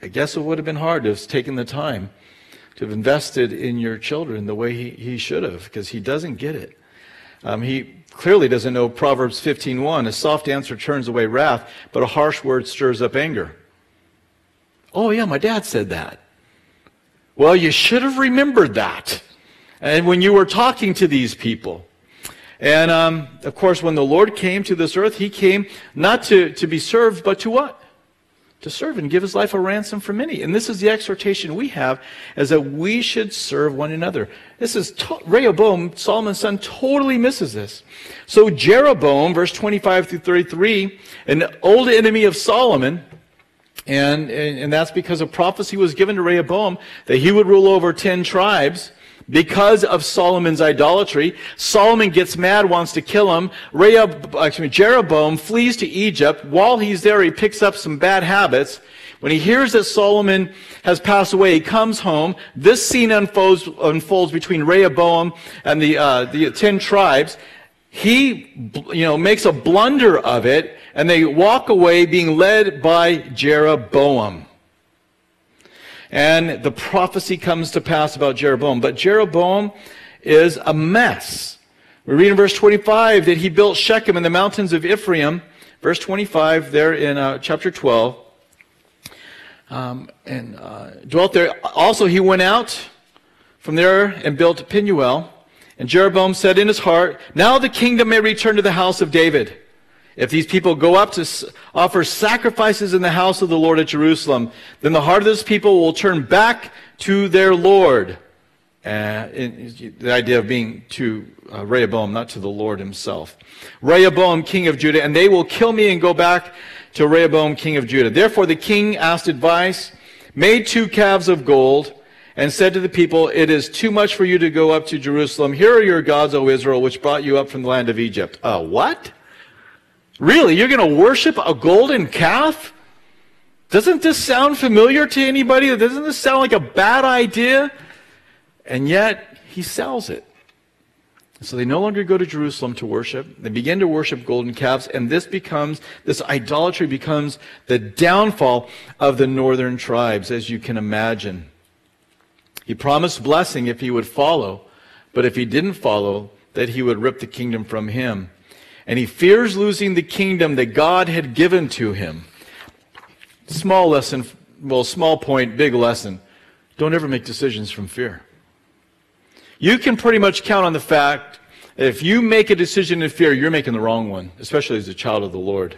I guess it would have been hard to have taken the time to have invested in your children the way he, he should have, because he doesn't get it. Um, he clearly doesn't know Proverbs 15.1. A soft answer turns away wrath, but a harsh word stirs up anger. Oh, yeah, my dad said that. Well, you should have remembered that. And when you were talking to these people. And um, of course, when the Lord came to this earth, he came not to, to be served, but to what? To serve and give his life a ransom for many. And this is the exhortation we have, is that we should serve one another. This is to- Rehoboam, Solomon's son, totally misses this. So Jeroboam, verse 25 through 33, an old enemy of Solomon, and, and, that's because a prophecy was given to Rehoboam that he would rule over 10 tribes because of Solomon's idolatry. Solomon gets mad, wants to kill him. Rehob, actually, Jeroboam flees to Egypt. While he's there, he picks up some bad habits. When he hears that Solomon has passed away, he comes home. This scene unfolds, unfolds between Rehoboam and the, uh, the ten tribes. He, you know, makes a blunder of it, and they walk away being led by Jeroboam. And the prophecy comes to pass about Jeroboam. But Jeroboam is a mess. We read in verse 25 that he built Shechem in the mountains of Ephraim. Verse 25 there in uh, chapter 12 um, and uh, dwelt there. Also, he went out from there and built Penuel. And Jeroboam said in his heart, Now the kingdom may return to the house of David. If these people go up to offer sacrifices in the house of the Lord at Jerusalem, then the heart of this people will turn back to their Lord. Uh, the idea of being to uh, Rehoboam, not to the Lord himself. Rehoboam, king of Judah, and they will kill me and go back to Rehoboam, king of Judah. Therefore the king asked advice, made two calves of gold, and said to the people, It is too much for you to go up to Jerusalem. Here are your gods, O Israel, which brought you up from the land of Egypt. Uh, what? Really? You're going to worship a golden calf? Doesn't this sound familiar to anybody? Doesn't this sound like a bad idea? And yet, he sells it. So they no longer go to Jerusalem to worship. They begin to worship golden calves, and this becomes, this idolatry becomes the downfall of the northern tribes, as you can imagine. He promised blessing if he would follow, but if he didn't follow, that he would rip the kingdom from him. And he fears losing the kingdom that God had given to him. Small lesson, well, small point, big lesson. Don't ever make decisions from fear. You can pretty much count on the fact that if you make a decision in fear, you're making the wrong one, especially as a child of the Lord.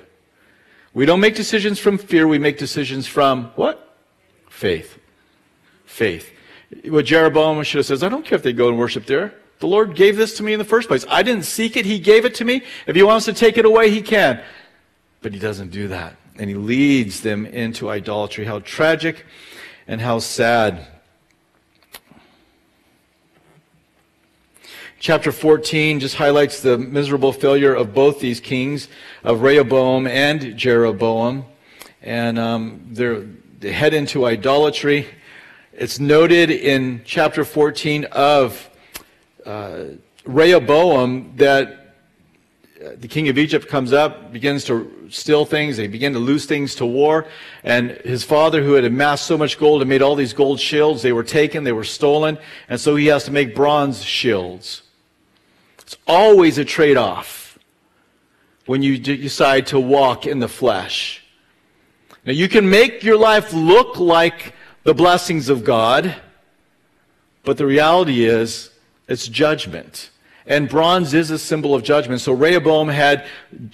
We don't make decisions from fear, we make decisions from what? Faith. Faith. What Jeroboam should have said, I don't care if they go and worship there. The Lord gave this to me in the first place. I didn't seek it, He gave it to me. If He wants to take it away, He can. But He doesn't do that. And He leads them into idolatry. How tragic and how sad. Chapter 14 just highlights the miserable failure of both these kings, of Rehoboam and Jeroboam. And um, they head into idolatry. It's noted in chapter 14 of uh, Rehoboam that uh, the king of Egypt comes up, begins to steal things. They begin to lose things to war. And his father, who had amassed so much gold and made all these gold shields, they were taken, they were stolen. And so he has to make bronze shields. It's always a trade off when you decide to walk in the flesh. Now, you can make your life look like the blessings of God, but the reality is it's judgment. And bronze is a symbol of judgment. So Rehoboam had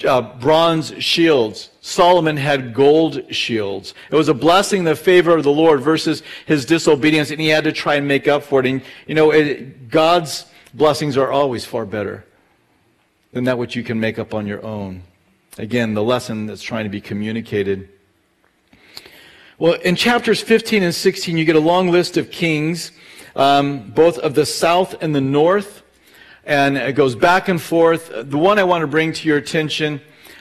uh, bronze shields. Solomon had gold shields. It was a blessing, the favor of the Lord versus his disobedience, and he had to try and make up for it. And, you know, it, God's blessings are always far better than that which you can make up on your own. Again, the lesson that's trying to be communicated. Well, in chapters 15 and 16, you get a long list of kings, um, both of the south and the north, and it goes back and forth. The one I want to bring to your attention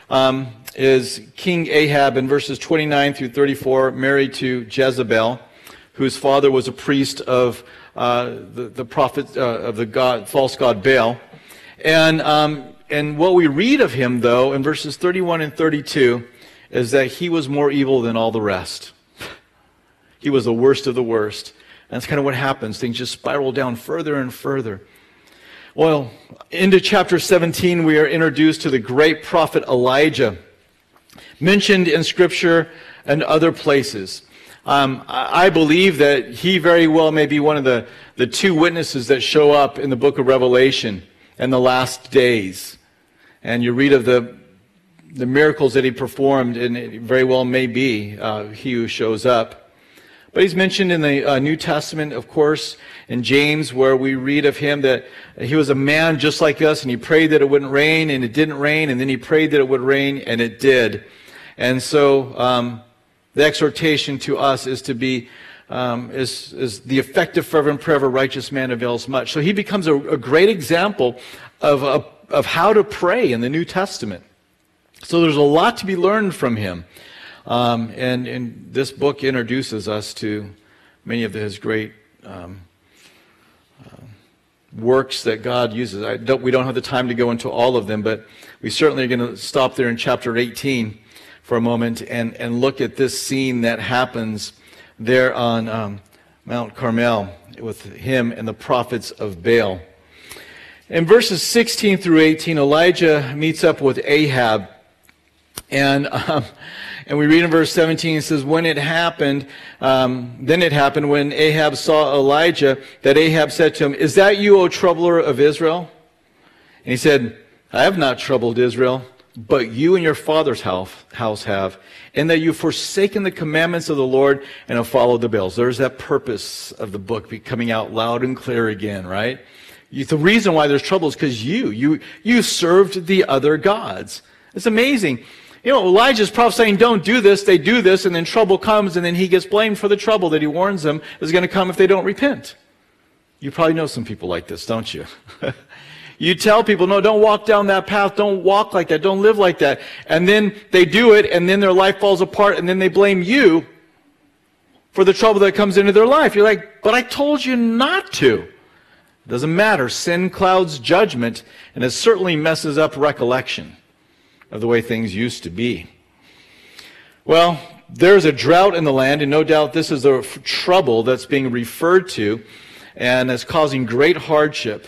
um, is King Ahab in verses 29 through 34, married to Jezebel, whose father was a priest of uh, the, the prophet uh, of the god, false god Baal. And, um, and what we read of him, though, in verses 31 and 32, is that he was more evil than all the rest. He was the worst of the worst. And that's kind of what happens. Things just spiral down further and further. Well, into chapter 17, we are introduced to the great prophet Elijah, mentioned in Scripture and other places. Um, I believe that he very well may be one of the, the two witnesses that show up in the book of Revelation in the last days. And you read of the, the miracles that he performed, and it very well may be uh, he who shows up. But he's mentioned in the uh, New Testament, of course, in James, where we read of him that he was a man just like us, and he prayed that it wouldn't rain, and it didn't rain, and then he prayed that it would rain, and it did. And so, um, the exhortation to us is to be um, is, is the effective, fervent prayer of a righteous man avails much. So he becomes a, a great example of, of, of how to pray in the New Testament. So there's a lot to be learned from him. Um, and, and this book introduces us to many of his great um, uh, works that God uses. Don't, we don't have the time to go into all of them, but we certainly are going to stop there in chapter 18 for a moment and, and look at this scene that happens there on um, Mount Carmel with him and the prophets of Baal. In verses 16 through 18, Elijah meets up with Ahab. And, um, and we read in verse 17, it says, When it happened, um, then it happened when Ahab saw Elijah, that Ahab said to him, Is that you, O troubler of Israel? And he said, I have not troubled Israel, but you and your father's house, have, in that you've forsaken the commandments of the Lord and have followed the Baals. There's that purpose of the book coming out loud and clear again, right? The reason why there's trouble is because you, you, you served the other gods. It's amazing. You know, Elijah's prophesying, don't do this, they do this, and then trouble comes, and then he gets blamed for the trouble that he warns them is going to come if they don't repent. You probably know some people like this, don't you? you tell people, no, don't walk down that path, don't walk like that, don't live like that. And then they do it, and then their life falls apart, and then they blame you for the trouble that comes into their life. You're like, but I told you not to. It doesn't matter. Sin clouds judgment, and it certainly messes up recollection of the way things used to be. Well, there's a drought in the land, and no doubt this is the trouble that's being referred to, and is causing great hardship.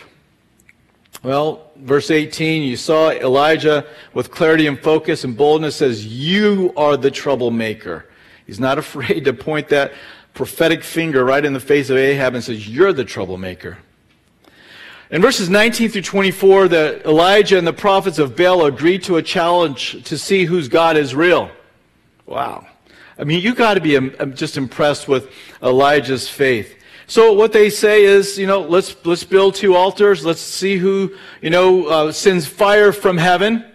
Well, verse 18, you saw Elijah with clarity and focus and boldness says, You are the troublemaker. He's not afraid to point that prophetic finger right in the face of Ahab and says, You're the troublemaker. In verses 19 through 24, the Elijah and the prophets of Baal agreed to a challenge to see whose God is real. Wow. I mean, you got to be um, um, just impressed with Elijah's faith. So what they say is, you know, let's let's build two altars. Let's see who, you know, uh, sends fire from heaven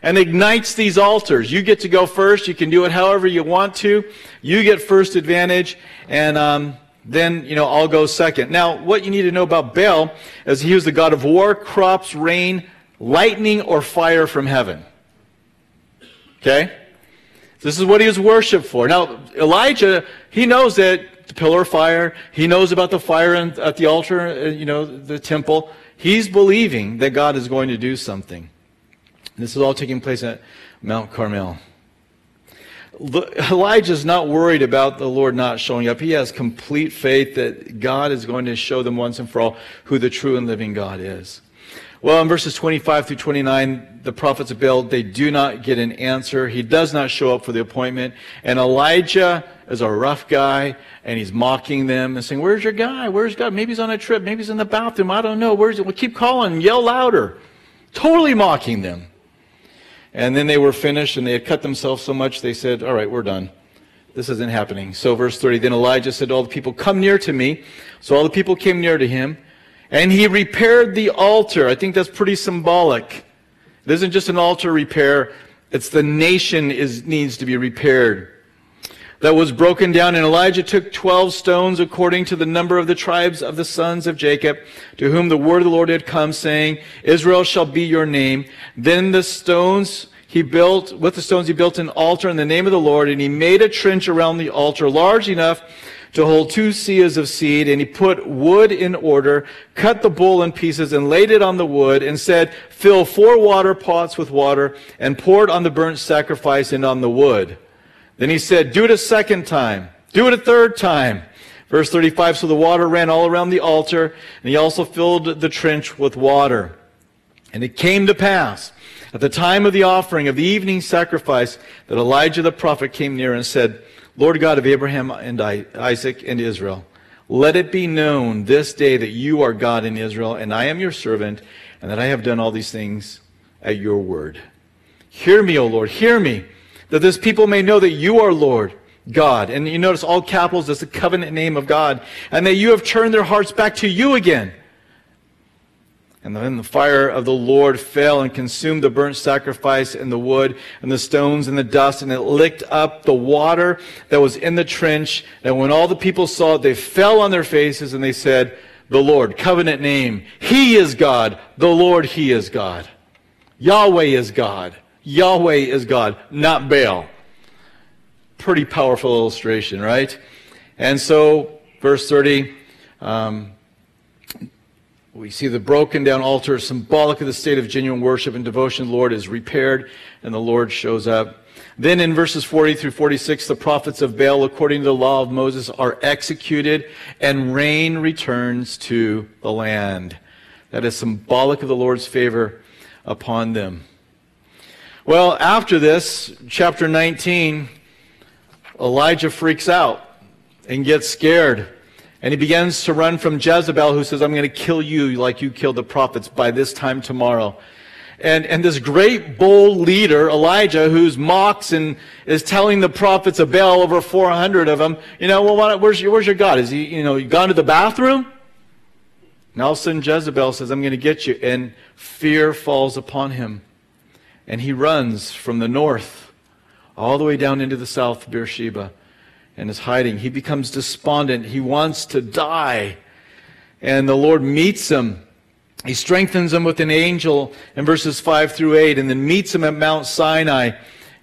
and ignites these altars. You get to go first. You can do it however you want to. You get first advantage, and um, then, you know, I'll go second. Now, what you need to know about Baal is he was the god of war, crops, rain, lightning, or fire from heaven. Okay? This is what he was worshipped for. Now, Elijah, he knows that the pillar of fire, he knows about the fire at the altar, uh, you know, the temple. He's believing that God is going to do something. This is all taking place at Mount Carmel. Elijah's not worried about the Lord not showing up. He has complete faith that God is going to show them once and for all who the true and living God is. Well, in verses 25 through 29, the prophets of Baal, they do not get an answer. He does not show up for the appointment. And Elijah is a rough guy, and he's mocking them and saying, Where's your guy? Where's God? Maybe he's on a trip. Maybe he's in the bathroom. I don't know. Where's it? Well, keep calling. Yell louder. Totally mocking them. And then they were finished and they had cut themselves so much they said, All right, we're done. This isn't happening. So, verse 30 Then Elijah said to all the people, Come near to me. So all the people came near to him. And he repaired the altar. I think that's pretty symbolic. It isn't just an altar repair, it's the nation is, needs to be repaired that was broken down. And Elijah took 12 stones according to the number of the tribes of the sons of Jacob, to whom the word of the Lord had come, saying, Israel shall be your name. Then the stones he built, with the stones he built an altar in the name of the Lord, and he made a trench around the altar large enough to hold two seahs of seed, and he put wood in order, cut the bull in pieces, and laid it on the wood, and said, Fill four water pots with water, and pour it on the burnt sacrifice and on the wood. Then he said, Do it a second time. Do it a third time. Verse 35 So the water ran all around the altar, and he also filled the trench with water. And it came to pass at the time of the offering of the evening sacrifice that Elijah the prophet came near and said, Lord God of Abraham and Isaac and Israel, let it be known this day that you are God in Israel, and I am your servant, and that I have done all these things at your word. Hear me, O Lord, hear me that this people may know that you are Lord God. And you notice all capitals, that's the covenant name of God. And that you have turned their hearts back to you again. And then the fire of the Lord fell and consumed the burnt sacrifice and the wood and the stones and the dust, and it licked up the water that was in the trench. And when all the people saw it, they fell on their faces and they said, The Lord, covenant name, He is God. The Lord, He is God. Yahweh is God. Yahweh is God, not Baal. pretty powerful illustration, right? And so, verse 30, um, we see the broken down altar, symbolic of the state of genuine worship and devotion the Lord, is repaired, and the Lord shows up. Then in verses 40 through 46, the prophets of Baal, according to the law of Moses, are executed, and rain returns to the land. That is symbolic of the Lord's favor upon them. Well, after this, chapter 19, Elijah freaks out and gets scared. And he begins to run from Jezebel, who says, I'm going to kill you like you killed the prophets by this time tomorrow. And, and this great bold leader, Elijah, who's mocks and is telling the prophets of Baal, over 400 of them, you know, well, where's your, where's your God? Is he, you know, gone to the bathroom? And all of a sudden Jezebel says, I'm going to get you. And fear falls upon him. And he runs from the north all the way down into the south, Beersheba and is hiding. He becomes despondent. He wants to die. And the Lord meets him. He strengthens him with an angel in verses 5 through 8, and then meets him at Mount Sinai.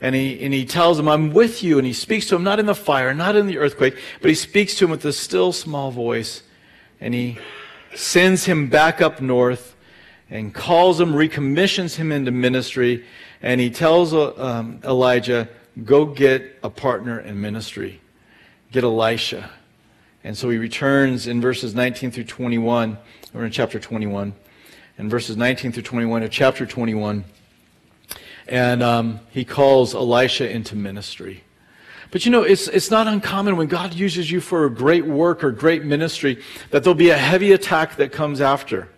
And he, and he tells him, I'm with you. And he speaks to him, not in the fire, not in the earthquake, but he speaks to him with a still small voice. And he sends him back up north and calls him, recommissions him into ministry. And he tells uh, um, Elijah, Go get a partner in ministry get Elisha. And so he returns in verses 19 through 21, or in chapter 21, and verses 19 through 21 of chapter 21. And um, he calls Elisha into ministry. But you know, it's, it's not uncommon when God uses you for a great work or great ministry that there'll be a heavy attack that comes after.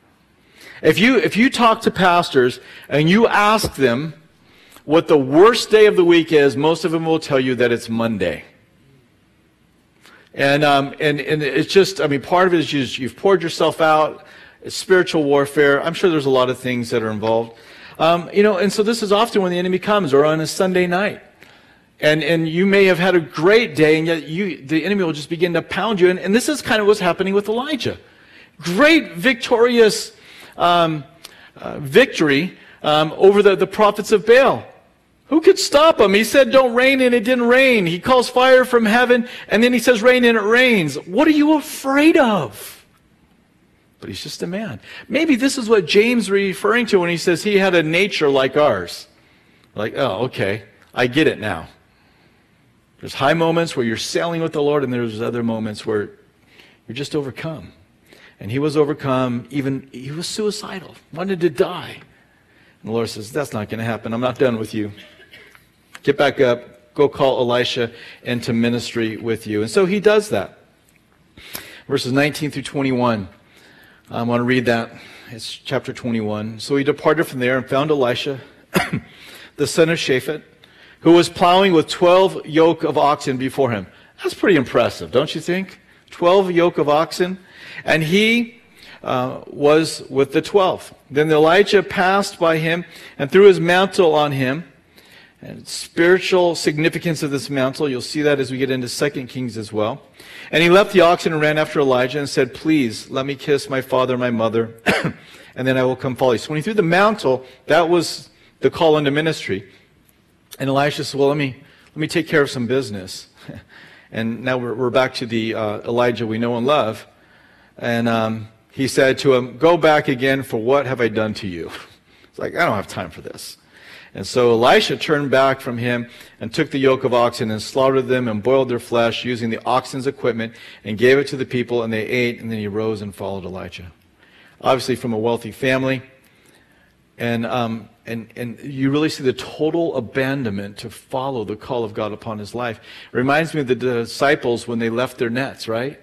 If you, if you talk to pastors and you ask them what the worst day of the week is, most of them will tell you that it's Monday. And, um, and, and it's just, I mean, part of it is you you've poured yourself out. It's spiritual warfare. I'm sure there's a lot of things that are involved. Um, you know, and so this is often when the enemy comes or on a Sunday night. And, and you may have had a great day, and yet you, the enemy will just begin to pound you. And, and this is kind of what's happening with Elijah. Great victorious um, uh, victory um, over the, the prophets of Baal. Who could stop him? He said, Don't rain, and it didn't rain. He calls fire from heaven, and then he says, Rain, and it rains. What are you afraid of? But he's just a man. Maybe this is what James referring to when he says he had a nature like ours. Like, oh, okay, I get it now. There's high moments where you're sailing with the Lord, and there's other moments where you're just overcome. And he was overcome, even, he was suicidal, wanted to die. And the Lord says, That's not going to happen. I'm not done with you. Get back up. Go call Elisha into ministry with you. And so he does that. Verses 19 through 21. I want to read that. It's chapter 21. So he departed from there and found Elisha, the son of Shaphat, who was plowing with 12 yoke of oxen before him. That's pretty impressive, don't you think? 12 yoke of oxen. And he uh, was with the 12. Then Elijah passed by him and threw his mantle on him. And spiritual significance of this mantle, you'll see that as we get into 2 Kings as well. And he left the oxen and ran after Elijah and said, Please, let me kiss my father and my mother, and then I will come follow you. So when he threw the mantle, that was the call into ministry. And Elisha said, Well, let me, let me take care of some business. and now we're, we're back to the uh, Elijah we know and love. And um, he said to him, Go back again, for what have I done to you? It's like, I don't have time for this. And so Elisha turned back from him and took the yoke of oxen and slaughtered them and boiled their flesh using the oxen's equipment and gave it to the people and they ate and then he rose and followed Elijah. Obviously from a wealthy family. And, um, and, and you really see the total abandonment to follow the call of God upon his life. It reminds me of the disciples when they left their nets, right?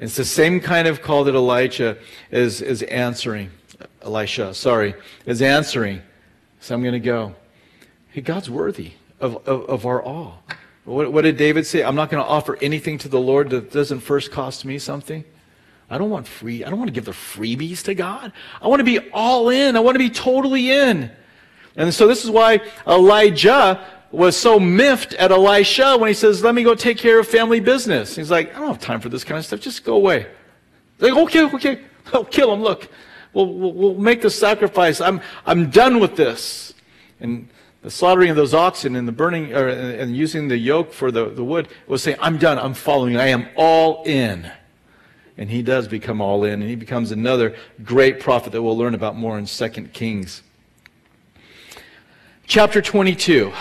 It's the same kind of call that Elijah is, is answering. Elisha, sorry, is answering. So I'm going to go. Hey, God's worthy of, of, of our all. What, what, did David say? I'm not going to offer anything to the Lord that doesn't first cost me something. I don't want free. I don't want to give the freebies to God. I want to be all in. I want to be totally in. And so this is why Elijah was so miffed at Elisha when he says, Let me go take care of family business. He's like, I don't have time for this kind of stuff. Just go away. Like, okay, okay. I'll kill him. Look, We'll, we'll, we'll make the sacrifice. I'm, I'm done with this. And the slaughtering of those oxen and the burning or, and using the yoke for the, the wood was saying, I'm done, I'm following, I am all in. And he does become all in, and he becomes another great prophet that we'll learn about more in 2 Kings. Chapter 22.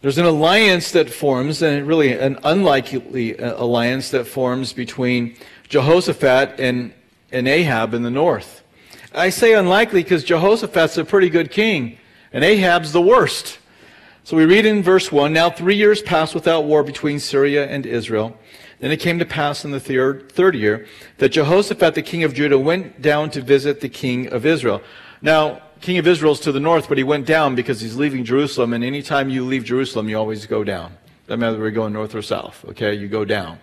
There's an alliance that forms, and really an unlikely uh, alliance that forms between Jehoshaphat and, and Ahab in the north. I say unlikely because Jehoshaphat's a pretty good king, and Ahab's the worst. So we read in verse 1 Now three years passed without war between Syria and Israel. Then it came to pass in the third, third year that Jehoshaphat, the king of Judah, went down to visit the king of Israel. Now, king of Israel is to the north, but he went down because he's leaving Jerusalem, and anytime you leave Jerusalem, you always go down. Doesn't matter we're going north or south, okay? You go down.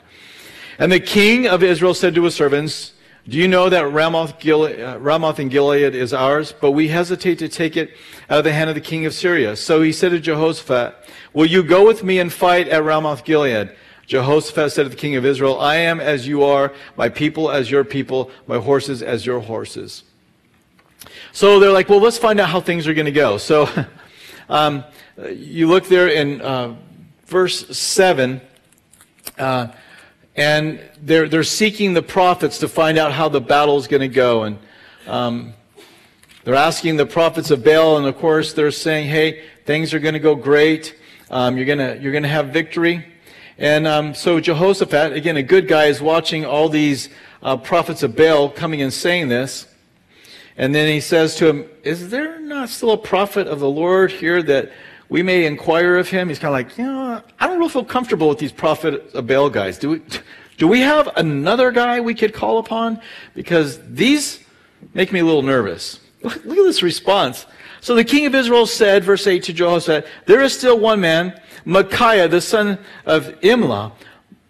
And the king of Israel said to his servants, do you know that Ramoth, Gilead, uh, Ramoth in Gilead is ours? But we hesitate to take it out of the hand of the king of Syria. So he said to Jehoshaphat, Will you go with me and fight at Ramoth Gilead? Jehoshaphat said to the king of Israel, I am as you are, my people as your people, my horses as your horses. So they're like, well, let's find out how things are going to go. So um, you look there in uh, verse 7. Uh, and they're, they're seeking the prophets to find out how the battle is going to go. And um, they're asking the prophets of Baal, and of course, they're saying, hey, things are going to go great. Um, you're going to you're to have victory. And um, so Jehoshaphat, again, a good guy, is watching all these uh, prophets of Baal coming and saying this. And then he says to him, Is there not still a prophet of the Lord here that we may inquire of him. He's kind of like, you know, I don't really feel comfortable with these prophet of Baal guys. Do we, do we have another guy we could call upon? Because these make me a little nervous. Look, look at this response. So the king of Israel said, verse 8 to Jehoshaphat, There is still one man, Micaiah, the son of Imlah,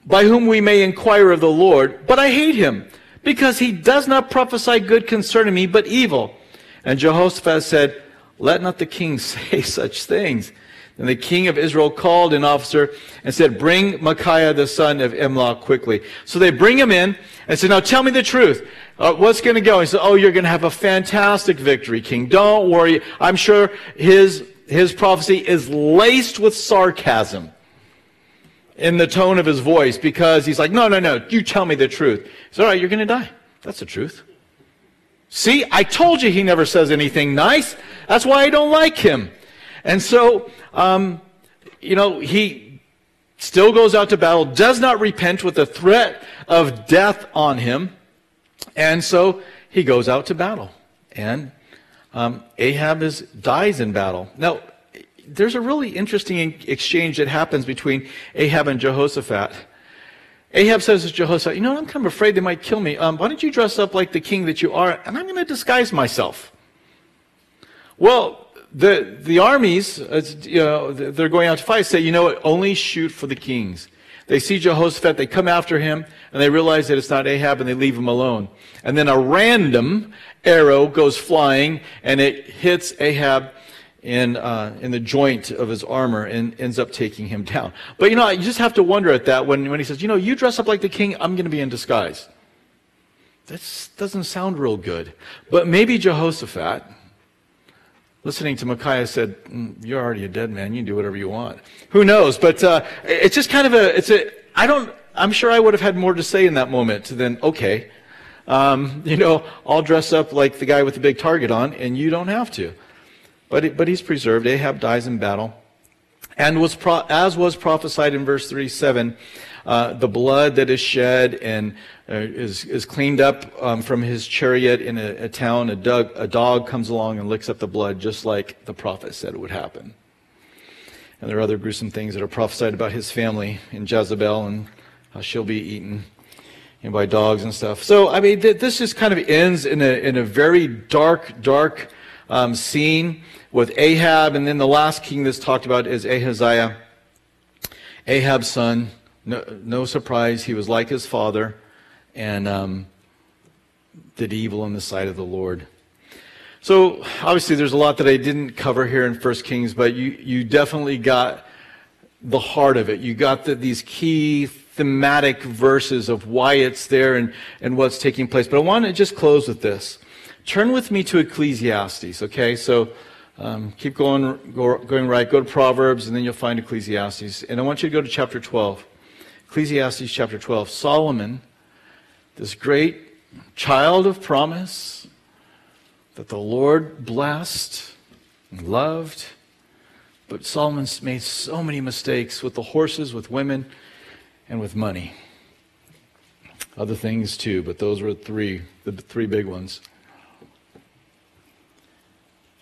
by whom we may inquire of the Lord, but I hate him, because he does not prophesy good concerning me, but evil. And Jehoshaphat said, let not the king say such things. And the king of Israel called an officer and said, Bring Micaiah the son of Imlah quickly. So they bring him in and said, Now tell me the truth. Uh, what's going to go? He said, Oh, you're going to have a fantastic victory, king. Don't worry. I'm sure his, his prophecy is laced with sarcasm in the tone of his voice because he's like, No, no, no. You tell me the truth. Said, All right, you're going to die. That's the truth. See, I told you he never says anything nice. That's why I don't like him. And so, um, you know, he still goes out to battle, does not repent with the threat of death on him. And so he goes out to battle. And um, Ahab is, dies in battle. Now, there's a really interesting exchange that happens between Ahab and Jehoshaphat. Ahab says to Jehoshaphat, You know, I'm kind of afraid they might kill me. Um, why don't you dress up like the king that you are, and I'm going to disguise myself? Well, the, the armies, you know, they're going out to fight, say, You know what? Only shoot for the kings. They see Jehoshaphat, they come after him, and they realize that it's not Ahab, and they leave him alone. And then a random arrow goes flying, and it hits Ahab in, uh, in the joint of his armor and ends up taking him down. But you know, you just have to wonder at that when, when he says, you know, you dress up like the king, I'm going to be in disguise. That doesn't sound real good. But maybe Jehoshaphat, listening to Micaiah, said, mm, you're already a dead man. You can do whatever you want. Who knows? But uh, it's just kind of a, it's a, I don't, I'm sure I would have had more to say in that moment than, okay, um, you know, I'll dress up like the guy with the big target on, and you don't have to. But, but he's preserved. Ahab dies in battle. And was pro- as was prophesied in verse 37, uh, the blood that is shed and uh, is, is cleaned up um, from his chariot in a, a town, a, dog, a dog comes along and licks up the blood, just like the prophet said it would happen. And there are other gruesome things that are prophesied about his family in Jezebel and how she'll be eaten know, by dogs and stuff. So, I mean, th- this just kind of ends in a, in a very dark, dark um, scene with Ahab, and then the last king that's talked about is Ahaziah, Ahab's son. No, no surprise, he was like his father and um, did evil in the sight of the Lord. So obviously, there's a lot that I didn't cover here in First Kings, but you you definitely got the heart of it. You got the, these key thematic verses of why it's there and, and what's taking place. But I want to just close with this. Turn with me to Ecclesiastes, okay? So Um, keep going, go, going right. Go to Proverbs, and then you'll find Ecclesiastes. And I want you to go to chapter 12. Ecclesiastes chapter 12. Solomon, this great child of promise that the Lord blessed and loved. But Solomon's made so many mistakes with the horses, with women, and with money. Other things too, but those were three, the three big ones.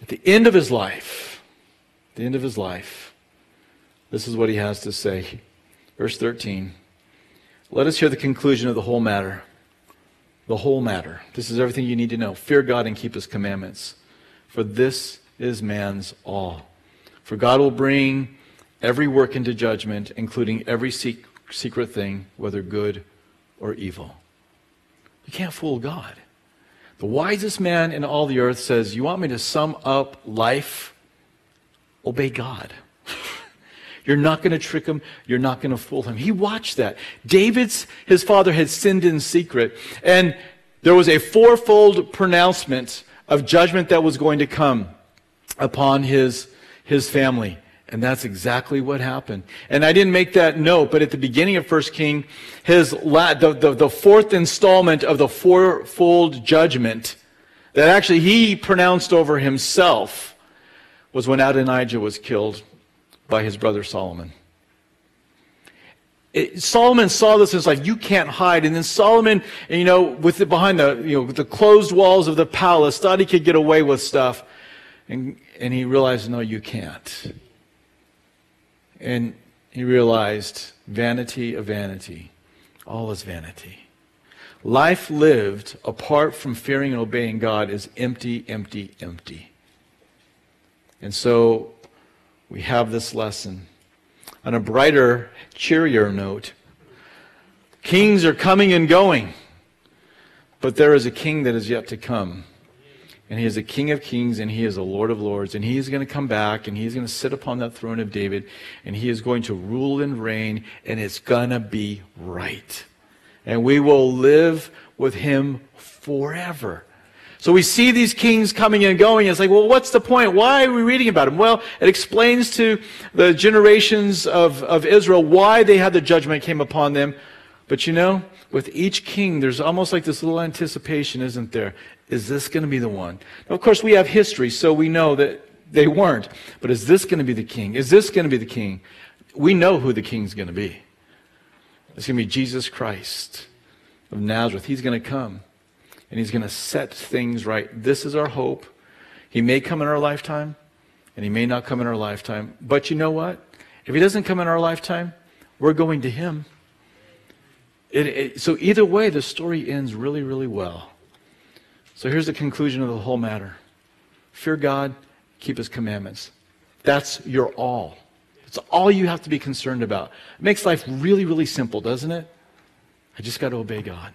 At the end of his life, the end of his life, this is what he has to say. Verse 13. Let us hear the conclusion of the whole matter. The whole matter. This is everything you need to know. Fear God and keep his commandments, for this is man's all. For God will bring every work into judgment, including every secret thing, whether good or evil. You can't fool God. The wisest man in all the earth says, You want me to sum up life? Obey God. You're not going to trick him. You're not going to fool him. He watched that. David's, his father had sinned in secret. And there was a fourfold pronouncement of judgment that was going to come upon his, his family. And that's exactly what happened. And I didn't make that note, but at the beginning of First King, his la- the, the, the fourth installment of the fourfold judgment that actually he pronounced over himself was when Adonijah was killed by his brother Solomon. It, Solomon saw this and was like, you can't hide. And then Solomon, you know, with the, behind the, you know, the closed walls of the palace, thought he could get away with stuff. And, and he realized, no, you can't. And he realized vanity of vanity. All is vanity. Life lived apart from fearing and obeying God is empty, empty, empty. And so we have this lesson. On a brighter, cheerier note, kings are coming and going, but there is a king that is yet to come and he is a king of kings and he is a lord of lords and he is going to come back and he's going to sit upon that throne of david and he is going to rule and reign and it's going to be right and we will live with him forever so we see these kings coming and going. It's like, well, what's the point? Why are we reading about them? Well, it explains to the generations of, of Israel why they had the judgment came upon them. But you know, with each king, there's almost like this little anticipation, isn't there? Is this going to be the one? Now, of course, we have history, so we know that they weren't. But is this going to be the king? Is this going to be the king? We know who the king's going to be. It's going to be Jesus Christ of Nazareth. He's going to come and he's going to set things right. This is our hope. He may come in our lifetime and he may not come in our lifetime. But you know what? If he doesn't come in our lifetime, we're going to him. It, it, so either way, the story ends really, really well. So here's the conclusion of the whole matter fear God, keep his commandments. That's your all. It's all you have to be concerned about. It makes life really, really simple, doesn't it? I just got to obey God.